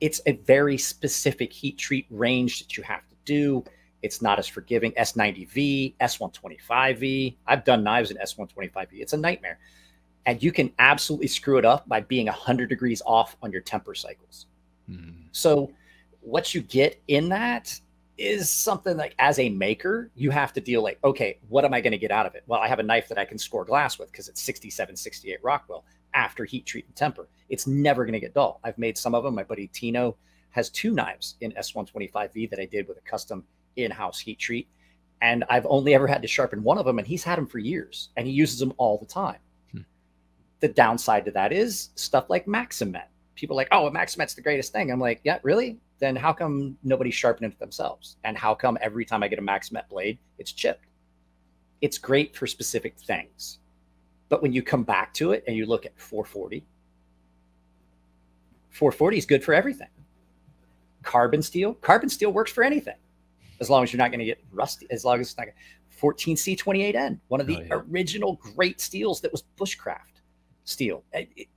It's a very specific heat treat range that you have to do. It's not as forgiving. S90V, S125V. I've done knives in S125V. It's a nightmare. And you can absolutely screw it up by being 100 degrees off on your temper cycles. Hmm. So, what you get in that is something like as a maker, you have to deal like, okay, what am I going to get out of it? Well, I have a knife that I can score glass with because it's 67, 68 Rockwell after heat treat and temper. It's never going to get dull. I've made some of them. My buddy Tino has two knives in S125V that I did with a custom in house heat treat. And I've only ever had to sharpen one of them, and he's had them for years and he uses them all the time. Hmm. The downside to that is stuff like Maxamet. People are like, oh, Maxamet's the greatest thing. I'm like, yeah, really? Then how come nobody's sharpening it themselves? And how come every time I get a Maxamet blade, it's chipped? It's great for specific things. But when you come back to it and you look at 440, 440 is good for everything. Carbon steel, carbon steel works for anything as long as you're not going to get rusty, as long as it's not 14C28N, one of the Oh, yeah. original great steels that was bushcraft steel. It, it-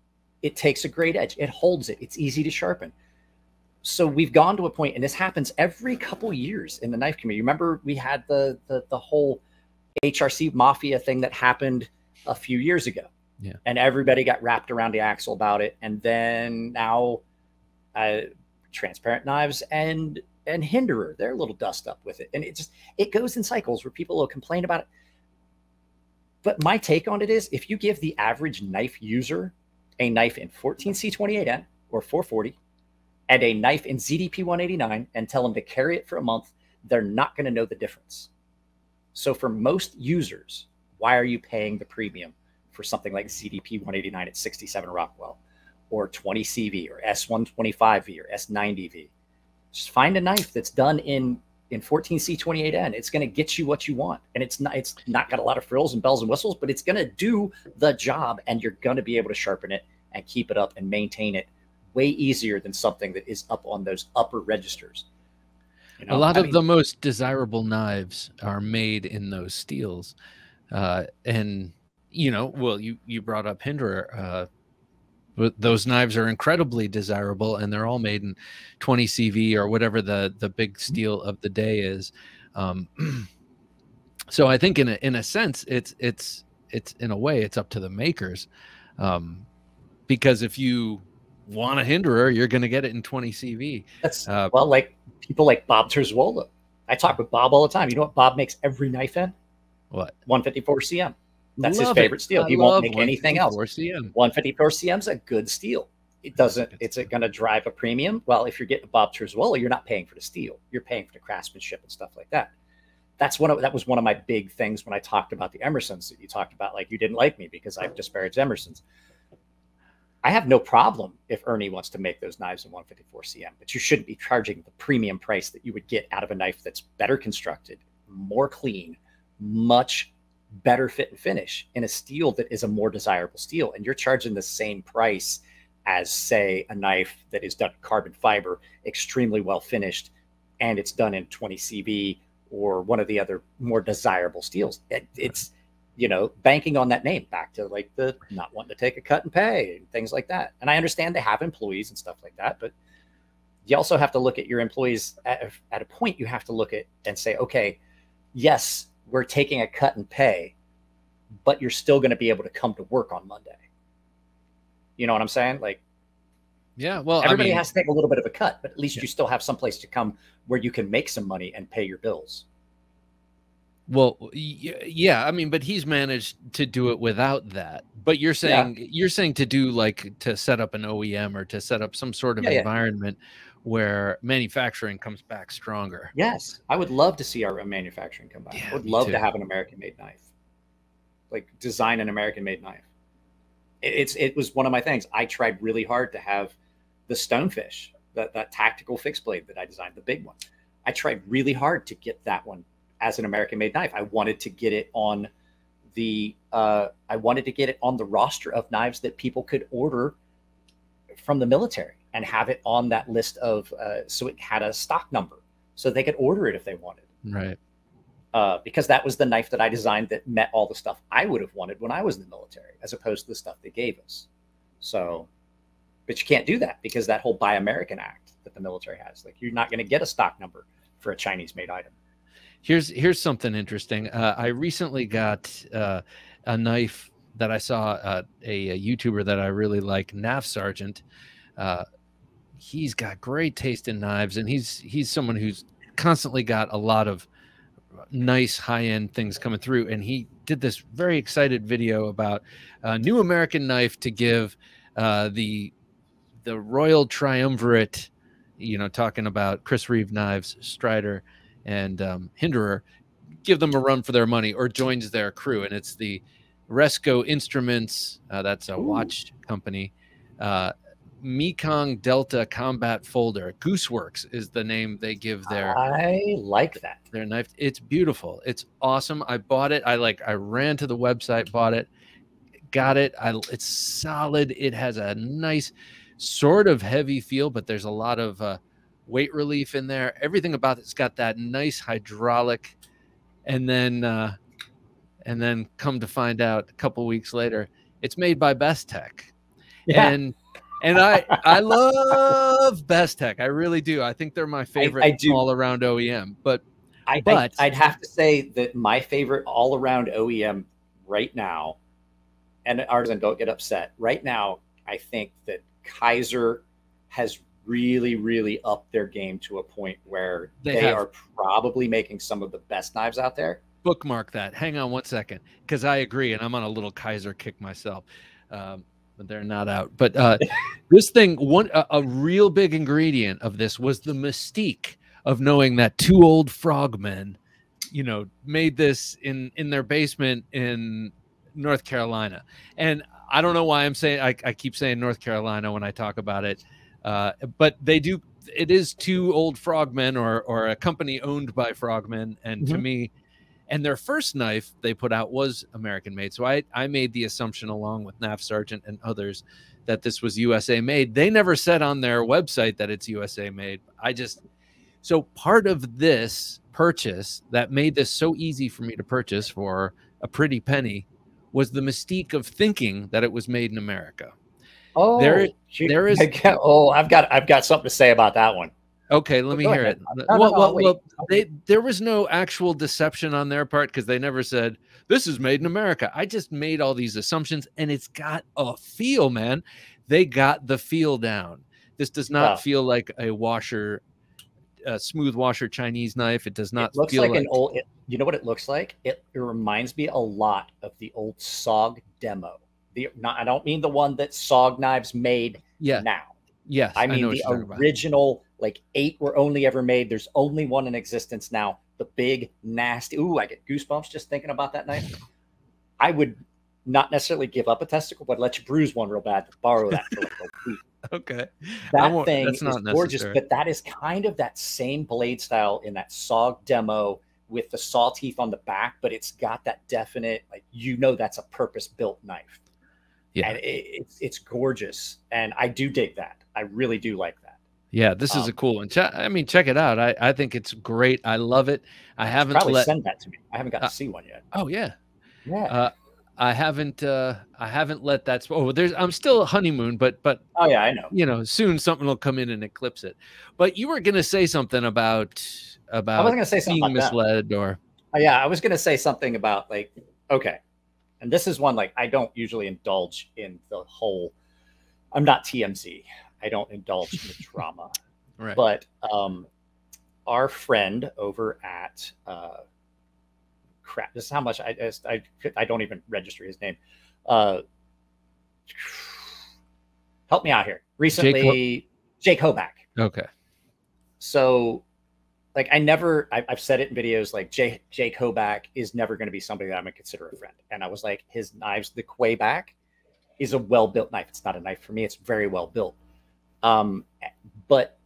it takes a great edge, it holds it, it's easy to sharpen. So we've gone to a point, and this happens every couple years in the knife community. Remember, we had the the, the whole HRC mafia thing that happened a few years ago. Yeah. And everybody got wrapped around the axle about it. And then now uh, transparent knives and and Hinderer, they're a little dust up with it. And it just it goes in cycles where people will complain about it. But my take on it is if you give the average knife user a knife in 14C28N or 440 and a knife in ZDP 189 and tell them to carry it for a month, they're not going to know the difference. So for most users, why are you paying the premium for something like ZDP 189 at 67 Rockwell or 20 CV or S125V or S90V? Just find a knife that's done in in 14C28N. It's going to get you what you want, and it's not it's not got a lot of frills and bells and whistles, but it's going to do the job, and you're going to be able to sharpen it and keep it up and maintain it way easier than something that is up on those upper registers. You a lot I of mean, the most desirable knives are made in those steels. Uh, and you know well you you brought up hinderer uh, but those knives are incredibly desirable and they're all made in 20 cv or whatever the the big steel of the day is. Um, so i think in a in a sense it's it's it's in a way it's up to the makers. Um, because if you want a hinderer you're going to get it in 20 cv That's Uh, well, like people like Bob Terzuola. I talk with Bob all the time. You know what Bob makes every knife in? what 154 CM. That's his Love it. favorite steel. I He won't make anything else. 154 CM. 154 CM's a good steel. It doesn't. It's going to drive a premium. Well, if you're getting Bob Terzuola, you're not paying for the steel. You're paying for the craftsmanship and stuff like that. That's one of that was one of my big things when I talked about the Emersons that you talked about. Like you didn't like me because I've disparaged Emersons. I have no problem if Ernie wants to make those knives in 154 cm, but you shouldn't be charging the premium price that you would get out of a knife that's better constructed, more clean, much better fit and finish in a steel that is a more desirable steel. And you're charging the same price as, say, a knife that is done carbon fiber, extremely well finished, and it's done in 20 CV or one of the other more desirable steels. It, it's you know, banking on that name back to like the not wanting to take a cut and pay and things like that. And I understand they have employees and stuff like that, but you also have to look at your employees at a, at a point. You have to look at and say, okay, yes, we're taking a cut and pay, but you're still going to be able to come to work on Monday. You know what I'm saying? Like, yeah, well, everybody I mean, has to take a little bit of a cut, but at least yeah. you still have some place to come where you can make some money and pay your bills. Well, yeah, I mean, but he's managed to do it without that. But you're saying yeah. you're saying to do like to set up an OEM or to set up some sort of yeah, environment yeah. where manufacturing comes back stronger. Yes, I would love to see our manufacturing come back. I would love too. to have an American-made knife, like design an American-made knife. It, it's it was one of my things. I tried really hard to have the Stonefish, that that tactical fixed blade that I designed, the big one. I tried really hard to get that one as an American made knife. I wanted to get it on the uh, I wanted to get it on the roster of knives that people could order from the military and have it on that list of uh, so it had a stock number so they could order it if they wanted. Right. Uh, because that was the knife that I designed that met all the stuff I would have wanted when I was in the military, as opposed to the stuff they gave us. So, but you can't do that because that whole Buy American Act that the military has, like you're not going to get a stock number for a Chinese made item. Here's here's something interesting. Uh, I recently got uh, a knife that I saw uh, a, a, YouTuber that I really like, Nav Sergeant. Uh, he's got great taste in knives, and he's he's someone who's constantly got a lot of nice high end things coming through. And he did this very excited video about a new American knife to give uh, the the Royal Triumvirate. You know, talking about Chris Reeve knives, Strider and um, Hinderer give them a run for their money or joins their crew. And it's the Resco Instruments, uh, that's a Ooh. watch company. Uh, Mekong Delta Combat Folder. Gooseworks is the name they give their. I like that. Their knife. It's beautiful. It's awesome. I bought it. I like. I ran to the website, bought it, got it. I. It's solid. It has a nice, sort of heavy feel, but there's a lot of uh, weight relief in there. Everything about it's got that nice hydraulic, and then uh, and then come to find out a couple weeks later, it's made by Bestech, yeah. and and I I love Bestech. I really do. I think they're my favorite I, I do. all around OEM. But I, but I, I'd have to say that my favorite all around OEM right now, and artisan don't get upset. Right now, I think that Kizer has really, really upped their game to a point where they, they are probably making some of the best knives out there. Bookmark that. Hang on one second, because I agree, and I'm on a little Kizer kick myself. Um, but they're not out. But uh, this thing, one a, a real big ingredient of this was the mystique of knowing that two old frogmen, you know, made this in in their basement in North Carolina. And I don't know why I'm saying I, I keep saying North Carolina when I talk about it. Uh, but they do. It is two old frogmen, or or a company owned by frogmen, and mm-hmm. to me, and their first knife they put out was American made. So I I made the assumption along with Nav Sergeant and others that this was USA made. They never said on their website that it's USA made. I just so part of this purchase that made this so easy for me to purchase for a pretty penny was the mystique of thinking that it was made in America. Oh, there, there is. oh, I've got, I've got something to say about that one. Okay, let me hear ahead. it. No, well, no, well, well, they, there was no actual deception on their part because they never said this is made in America. I just made all these assumptions, and it's got a feel, man. They got the feel down. This does not feel like a washer, a smooth washer Chinese knife. It does not. It looks like, like, an old. It, you know what it looks like? It, it reminds me a lot of the old SOG demo the not, I don't mean the one that SOG Knives made yeah. now. Yes, I mean I the original. Like eight were only ever made. There's only one in existence now. The big nasty. Ooh, I get goosebumps just thinking about that knife. I would, not necessarily give up a testicle, but let you bruise one real bad to borrow that for like a week. Okay. That thing is gorgeous, but that is kind of that same blade style in that SOG demo with the saw teeth on the back, but it's got that definite, like, you know, that's a purpose built knife. Yeah. And it, it's, it's gorgeous. And I do dig that. I really do like that. Yeah, this is um, a cool one. I mean, check it out. I, I think it's great. I love it. I haven't probably let... send that to me. I haven't got uh, to see one yet. Oh yeah, yeah. Uh, I haven't uh I haven't let that oh there's I'm still a honeymoon but but oh yeah I know you know soon something will come in and eclipse it but you were gonna say something about about I wasn't gonna say something being misled that. or oh, yeah I was gonna say something about like okay and this is one like I don't usually indulge in the whole I'm not TMZ I don't indulge in the drama right but um our friend over at uh crap. This is how much I I I don't even register his name. Uh, help me out here. Recently, Jake, Jake Hoback. Okay. So, like, I never. I, have said it in videos. Like, Jake Jake Hoback is never going to be somebody that I'm going to consider a friend. And I was like, his knives, the Kwaiback, is a well built knife. It's not a knife for me. It's very well built. Um, but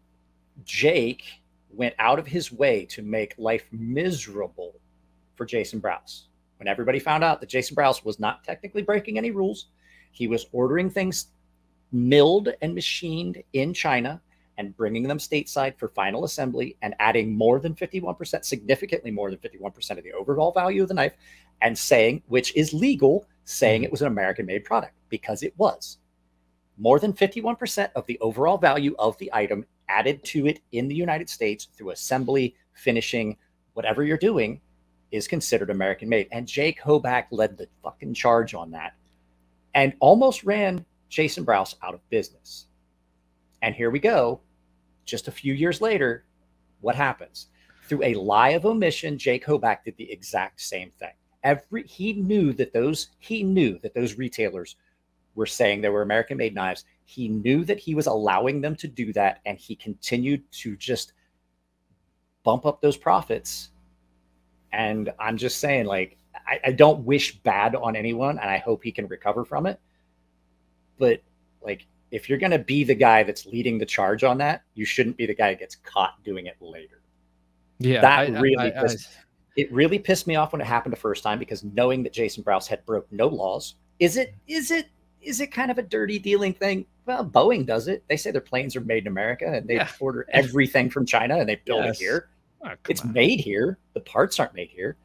Jake went out of his way to make life miserable for Jason Brous. When everybody found out that Jason Brous was not technically breaking any rules, he was ordering things milled and machined in China and bringing them stateside for final assembly and adding more than 51%, significantly more than 51% of the overall value of the knife, and saying, which is legal, saying mm-hmm. it was an American made product because it was. More than 51% of the overall value of the item added to it in the United States through assembly, finishing, whatever you're doing is considered American made. And Jake Hoback led the fucking charge on that and almost ran Jason Brous out of business. And here we go. Just a few years later, what happens? Through a lie of omission, Jake Hoback did the exact same thing. Every he knew that those he knew that those retailers were saying they were American made knives. He knew that he was allowing them to do that, and he continued to just bump up those profits and I'm just saying, like, I, I don't wish bad on anyone, and I hope he can recover from it. But like, if you're going to be the guy that's leading the charge on that, you shouldn't be the guy that gets caught doing it later. Yeah, that I, really I, pissed, it really pissed me off when it happened the first time because knowing that Jason Brous had broke no laws, is it is it is it kind of a dirty dealing thing? Well, Boeing does it. They say their planes are made in America and they yeah. order everything from China and they build yes. it here. Oh, it's on. made here. The parts aren't made here.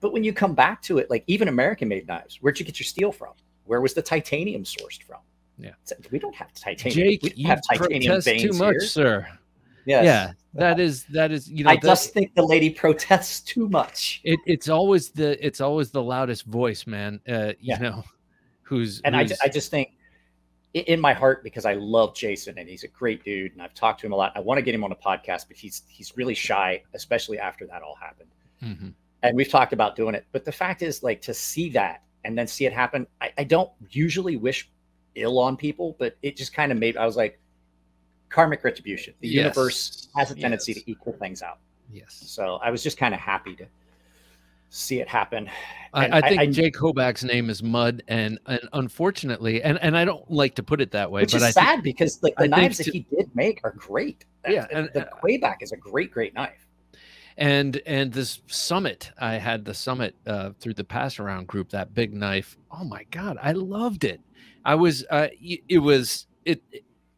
But when you come back to it, like even American made knives, where'd you get your steel from? Where was the titanium sourced from? Yeah. We don't have titanium. Jake, we you have titanium protest too much, here. sir. Yes. Yeah, that is that is you know. I just think the lady protests too much. It, it's always the it's always the loudest voice, man. Uh, you yeah. know, who's and who's, I I just think in my heart because I love Jason and he's a great dude and I've talked to him a lot. I want to get him on a podcast, but he's he's really shy, especially after that all happened. Mm-hmm. And we've talked about doing it, but the fact is, like to see that and then see it happen. I, I don't usually wish ill on people, but it just kind of made. I was like, karmic retribution. The yes. universe has a tendency yes. to equal things out. Yes. So I was just kind of happy to see it happen. I, I, think I, Jake Hoback's name is Mud, and and unfortunately, and and I don't like to put it that way, which but is I sad because like the knives that he did make are great. Yeah, and the uh, Kwaiback is a great, great knife. And and this summit, I had the summit uh, through the pass around group. That big knife. Oh my god, I loved it. I was. Uh, it was it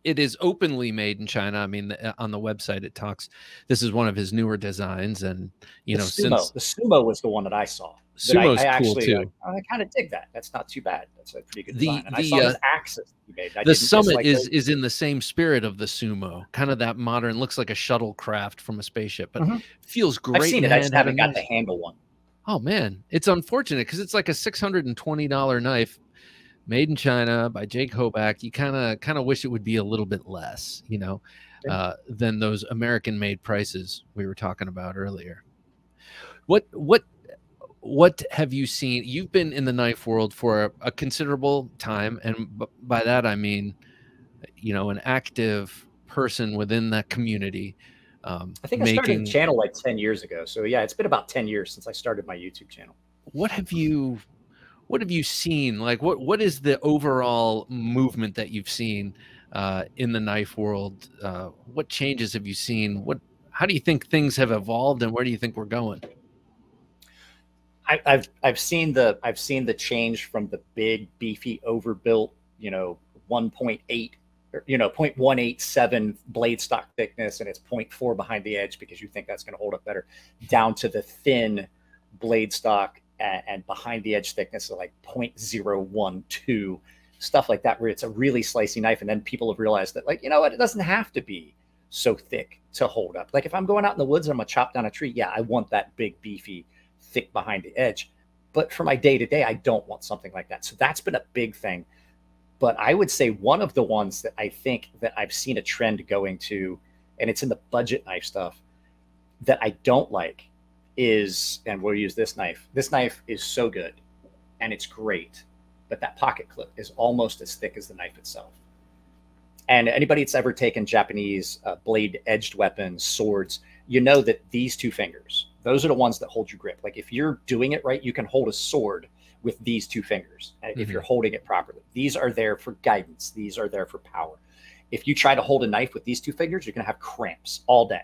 it is openly made in China. I mean, uh, on the website it talks. This is one of his newer designs, and you the know, sumo. since the sumo was the one that I saw. Sumo's I, I cool actually, too. I, I kind of dig that. That's not too bad. That's a pretty good the, design. And the, I saw uh, his axis he made. the summit like is is in the same spirit of the sumo, kind of that modern. Looks like a shuttlecraft from a spaceship, but mm-hmm. feels great. I've seen it. I just haven't got the handle one. Oh man, it's unfortunate because it's like a six hundred and twenty dollar knife made in China by Jake Hoback. You kind of kind of wish it would be a little bit less, you know, uh, than those American made prices we were talking about earlier. What what what have you seen? You've been in the knife world for a, a considerable time, and by that I mean, you know, an active person within that community. Um, I think making... I started a channel like ten years ago. So yeah, it's been about ten years since I started my YouTube channel. What have you what have you seen? Like, what what is the overall movement that you've seen uh, in the knife world? Uh, what changes have you seen? What how do you think things have evolved, and where do you think we're going? I, have I've seen the I've seen the change from the big beefy overbuilt, you know, 1.8 you know 0.187 blade stock thickness and it's 0.4 behind the edge because you think that's going to hold up better down to the thin blade stock and, and behind the edge thickness of like 0.012 stuff like that where it's a really slicey knife and then people have realized that like you know what? It doesn't have to be so thick to hold up. Like if i'm going out in the woods and i'm gonna chop down a tree yeah i want that big beefy thick behind the edge. But for my day to day i don't want something like that. So that's been a big thing. But I would say one of the ones that I think that I've seen a trend going to, and it's in the budget knife stuff that I don't like is, and we'll use this knife. This knife is so good and it's great, but that pocket clip is almost as thick as the knife itself. And anybody that's ever taken Japanese uh, blade edged weapons, swords, you know that these two fingers, those are the ones that hold your grip. Like if you're doing it right, you can hold a sword with these two fingers mm-hmm. if you're holding it properly. These are there for guidance, these are there for power. If you try to hold a knife with these two fingers, you're going to have cramps all day.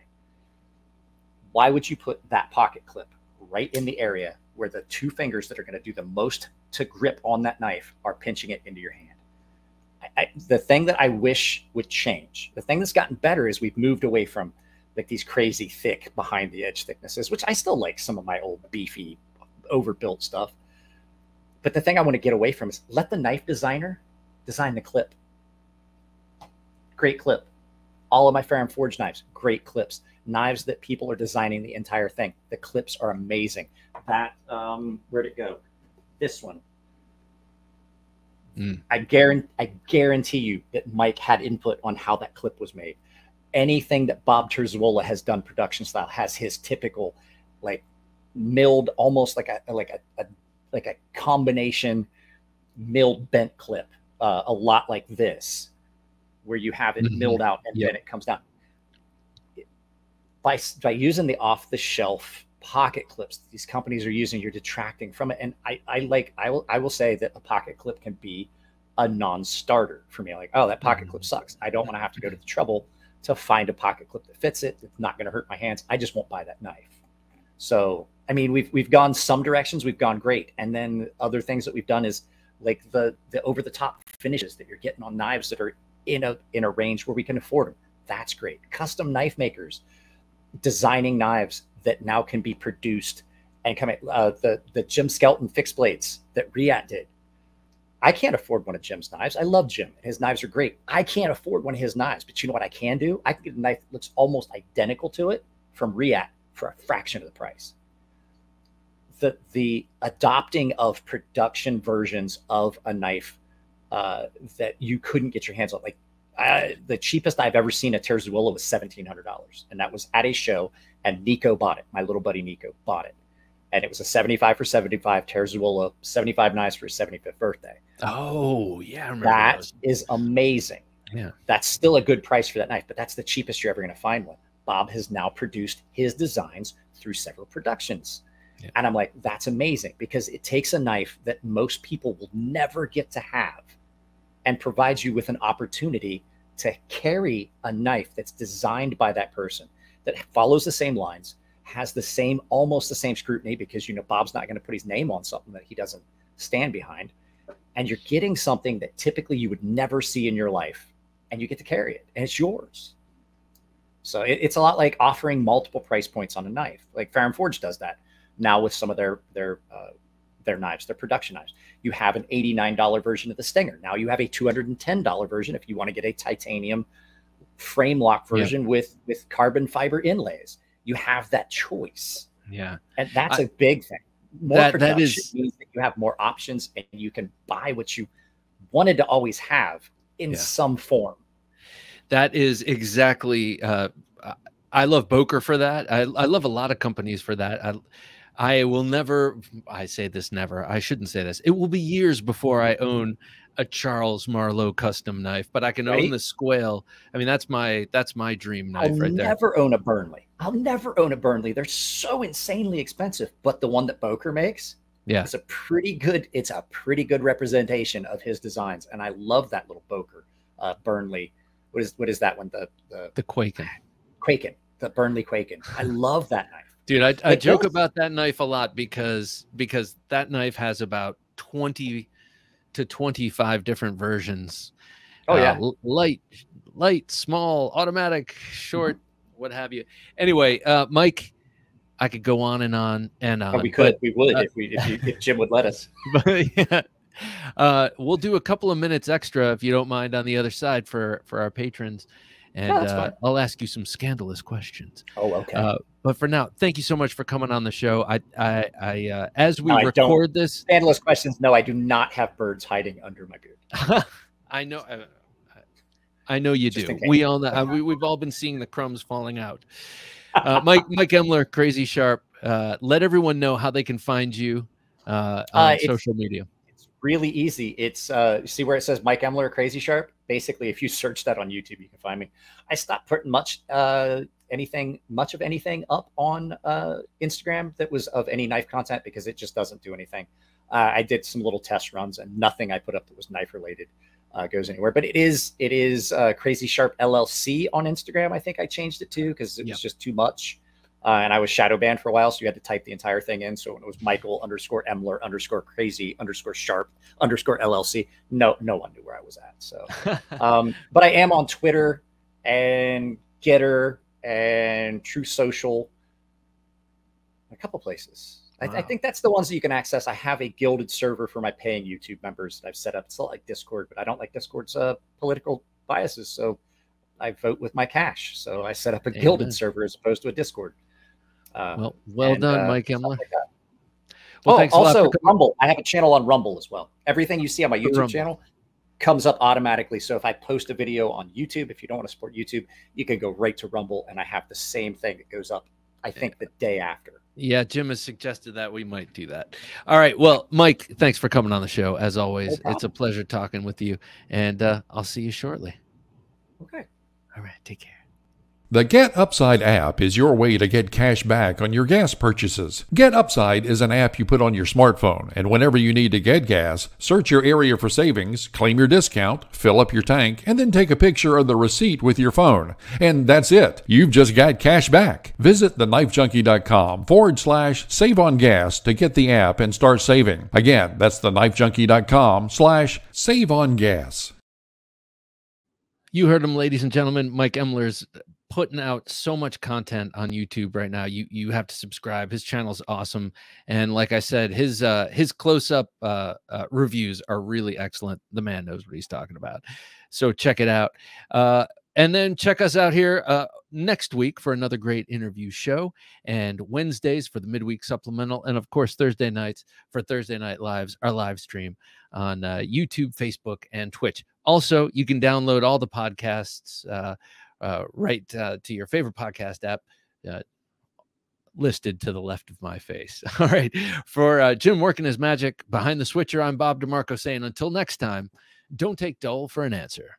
Why would you put that pocket clip right in the area where the two fingers that are going to do the most to grip on that knife are pinching it into your hand? I, the thing that I wish would change, the thing that's gotten better is we've moved away from like these crazy thick behind the edge thicknesses, which I still like some of my old beefy overbuilt stuff. But the thing I want to get away from is let the knife designer design the clip. Great clip. All of my Ferrum Forge knives, great clips. Knives that people are designing the entire thing. The clips are amazing. That, um, where'd it go? This one. Mm. I guarantee, I guarantee you that Mike had input on how that clip was made. Anything that Bob Terzuola has done production style has his typical, like milled, almost like a like a, a like a combination milled bent clip, uh, a lot like this, where you have it mm-hmm. milled out and yep. then it comes down. By, by using the off the shelf pocket clips these companies are using, you're detracting from it. And I, I like, I will, I will say that a pocket clip can be a non-starter for me. Like, oh, that pocket mm-hmm. clip sucks. I don't want to have to go to the trouble to find a pocket clip that fits it. It's not going to hurt my hands. I just won't buy that knife. So I mean, we've we've gone some directions, we've gone great, and then other things that we've done is like the the over the top finishes that you're getting on knives that are in a in a range where we can afford them. That's great. Custom knife makers designing knives that now can be produced and come uh, the the Jim Skelton fixed blades that Reate did. I can't afford one of Jim's knives. I love Jim. His knives are great. I can't afford one of his knives, but you know what I can do? I can get a knife that looks almost identical to it from Reate for a fraction of the price the the adopting of production versions of a knife uh, that you couldn't get your hands on. Like I, the cheapest I've ever seen a Terzuola was seventeen hundred dollars, and that was at a show. And Nico bought it. My little buddy Nico bought it, and it was a seventy-five for seventy-five Terzuola, seventy-five knives for his seventy-fifth birthday. Oh yeah, that those. is amazing. Yeah, that's still a good price for that knife, but that's the cheapest you're ever going to find one. Bob has now produced his designs through several productions. Yeah. And I'm like, that's amazing because it takes a knife that most people will never get to have and provides you with an opportunity to carry a knife that's designed by that person that follows the same lines, has the same, almost the same scrutiny because, you know, Bob's not going to put his name on something that he doesn't stand behind. And you're getting something that typically you would never see in your life and you get to carry it and it's yours. So it, it's a lot like offering multiple price points on a knife. Like Ferrum Forge does that now with some of their their uh, their knives, their production knives. You have an $89 version of the Stinger. Now you have a $210 version if you want to get a titanium frame lock version yeah. with with carbon fiber inlays. You have that choice. Yeah. And that's I, a big thing. More that, production that is, means that you have more options and you can buy what you wanted to always have in yeah. some form. That is exactly uh, I love Boker for that. I, I love a lot of companies for that. I, I will never, I say this never, I shouldn't say this. It will be years before I own a Charles Marlowe custom knife, but I can right? own the Squale. I mean, that's my that's my dream knife I'll right there. I'll never own a Burnley. I'll never own a Burnley. They're so insanely expensive. But the one that Boker makes, Yeah. It's a pretty good, it's a pretty good representation of his designs. And I love that little Boker, uh, Burnley. What is what is that one? The the The Kwaiken. Kwaiken, the Burnley Kwaiken. I love that knife. Dude, I, I joke about that knife a lot because because that knife has about 20 to 25 different versions. Oh Uh, yeah. l- light, light, small, automatic, short, Mm-hmm. what have you. Anyway, uh, Mike, I could go on and on and on. Oh, we could, we would uh, if we if, you, if Jim would let us. but yeah. Uh, we'll do a couple of minutes extra if you don't mind on the other side for for our patrons, and that's uh. I'll ask you some scandalous questions. Oh, okay. Uh, but for now, thank you so much for coming on the show. I I, I uh, as we No, record this, Scandalous questions. No, I do not have birds hiding under my boot. I know. Uh, I know you Just do. We all know. Uh, we, we've all been seeing the crumbs falling out. Uh, Mike Mike Emler, Crazy Sharp. Uh, let everyone know how they can find you uh, on social media. Really easy. It's uh, you see where it says Mike Emler Crazy Sharp. Basically, if you search that on YouTube, you can find me. I stopped putting much uh, anything, much of anything up on uh, Instagram that was of any knife content because it just doesn't do anything. Uh, I did some little test runs, and nothing I put up that was knife related uh, goes anywhere. But it is it is uh, Crazy Sharp LLC on Instagram. I think I changed it to because it Yep. was just too much. Uh, and I was shadow banned for a while, so you had to type the entire thing in. So it was Michael underscore Emler underscore crazy underscore sharp underscore LLC. No, no one knew where I was at. So, um, but I am on Twitter and Gettr and Truth Social, a couple places. I, I think that's the ones that you can access. I have a Guilded server for my paying YouTube members that I've set up. It's not like Discord, but I don't like Discord's uh, political biases, so I vote with my cash. So I set up a Amen. Guilded server as opposed to a Discord. Uh, well, well and, done, uh, Mike Emler. like. Well, oh, thanks a lot also. Rumble. I have a channel on Rumble as well. Everything you see on my YouTube Rumble. channel comes up automatically. So if I post a video on YouTube, if you don't want to support YouTube, you can go right to Rumble, and I have the same thing that goes up. I think the day after. Yeah, Jim has suggested that we might do that. All right. Well, Mike, thanks for coming on the show. As always, it's a pleasure talking with you, and uh, I'll see you shortly. Okay. All right. Take care. The Get Upside app is your way to get cash back on your gas purchases. Get Upside is an app you put on your smartphone, and whenever you need to get gas, search your area for savings, claim your discount, fill up your tank, and then take a picture of the receipt with your phone. And that's it. You've just got cash back. Visit theknifejunkie.com forward slash save on gas to get the app and start saving. Again, that's theknifejunkie.com slash save on gas. You heard him, ladies and gentlemen. Mike Emler's putting out so much content on YouTube right now. You you have to subscribe. His channel's awesome, and like I said, his uh his close up uh, uh reviews are really excellent. The man knows what he's talking about. So check it out. Uh, and then check us out here uh, next week for another great interview show, and Wednesdays for the midweek supplemental, and of course Thursday nights for Thursday Night Knives, our live stream on uh, YouTube, Facebook, and Twitch. Also, you can download all the podcasts uh, right uh, to your favorite podcast app. Uh, listed to the left of my face. All right. For uh, Jim working his magic behind the switcher, I'm Bob DeMarco saying until next time, don't take dull for an answer.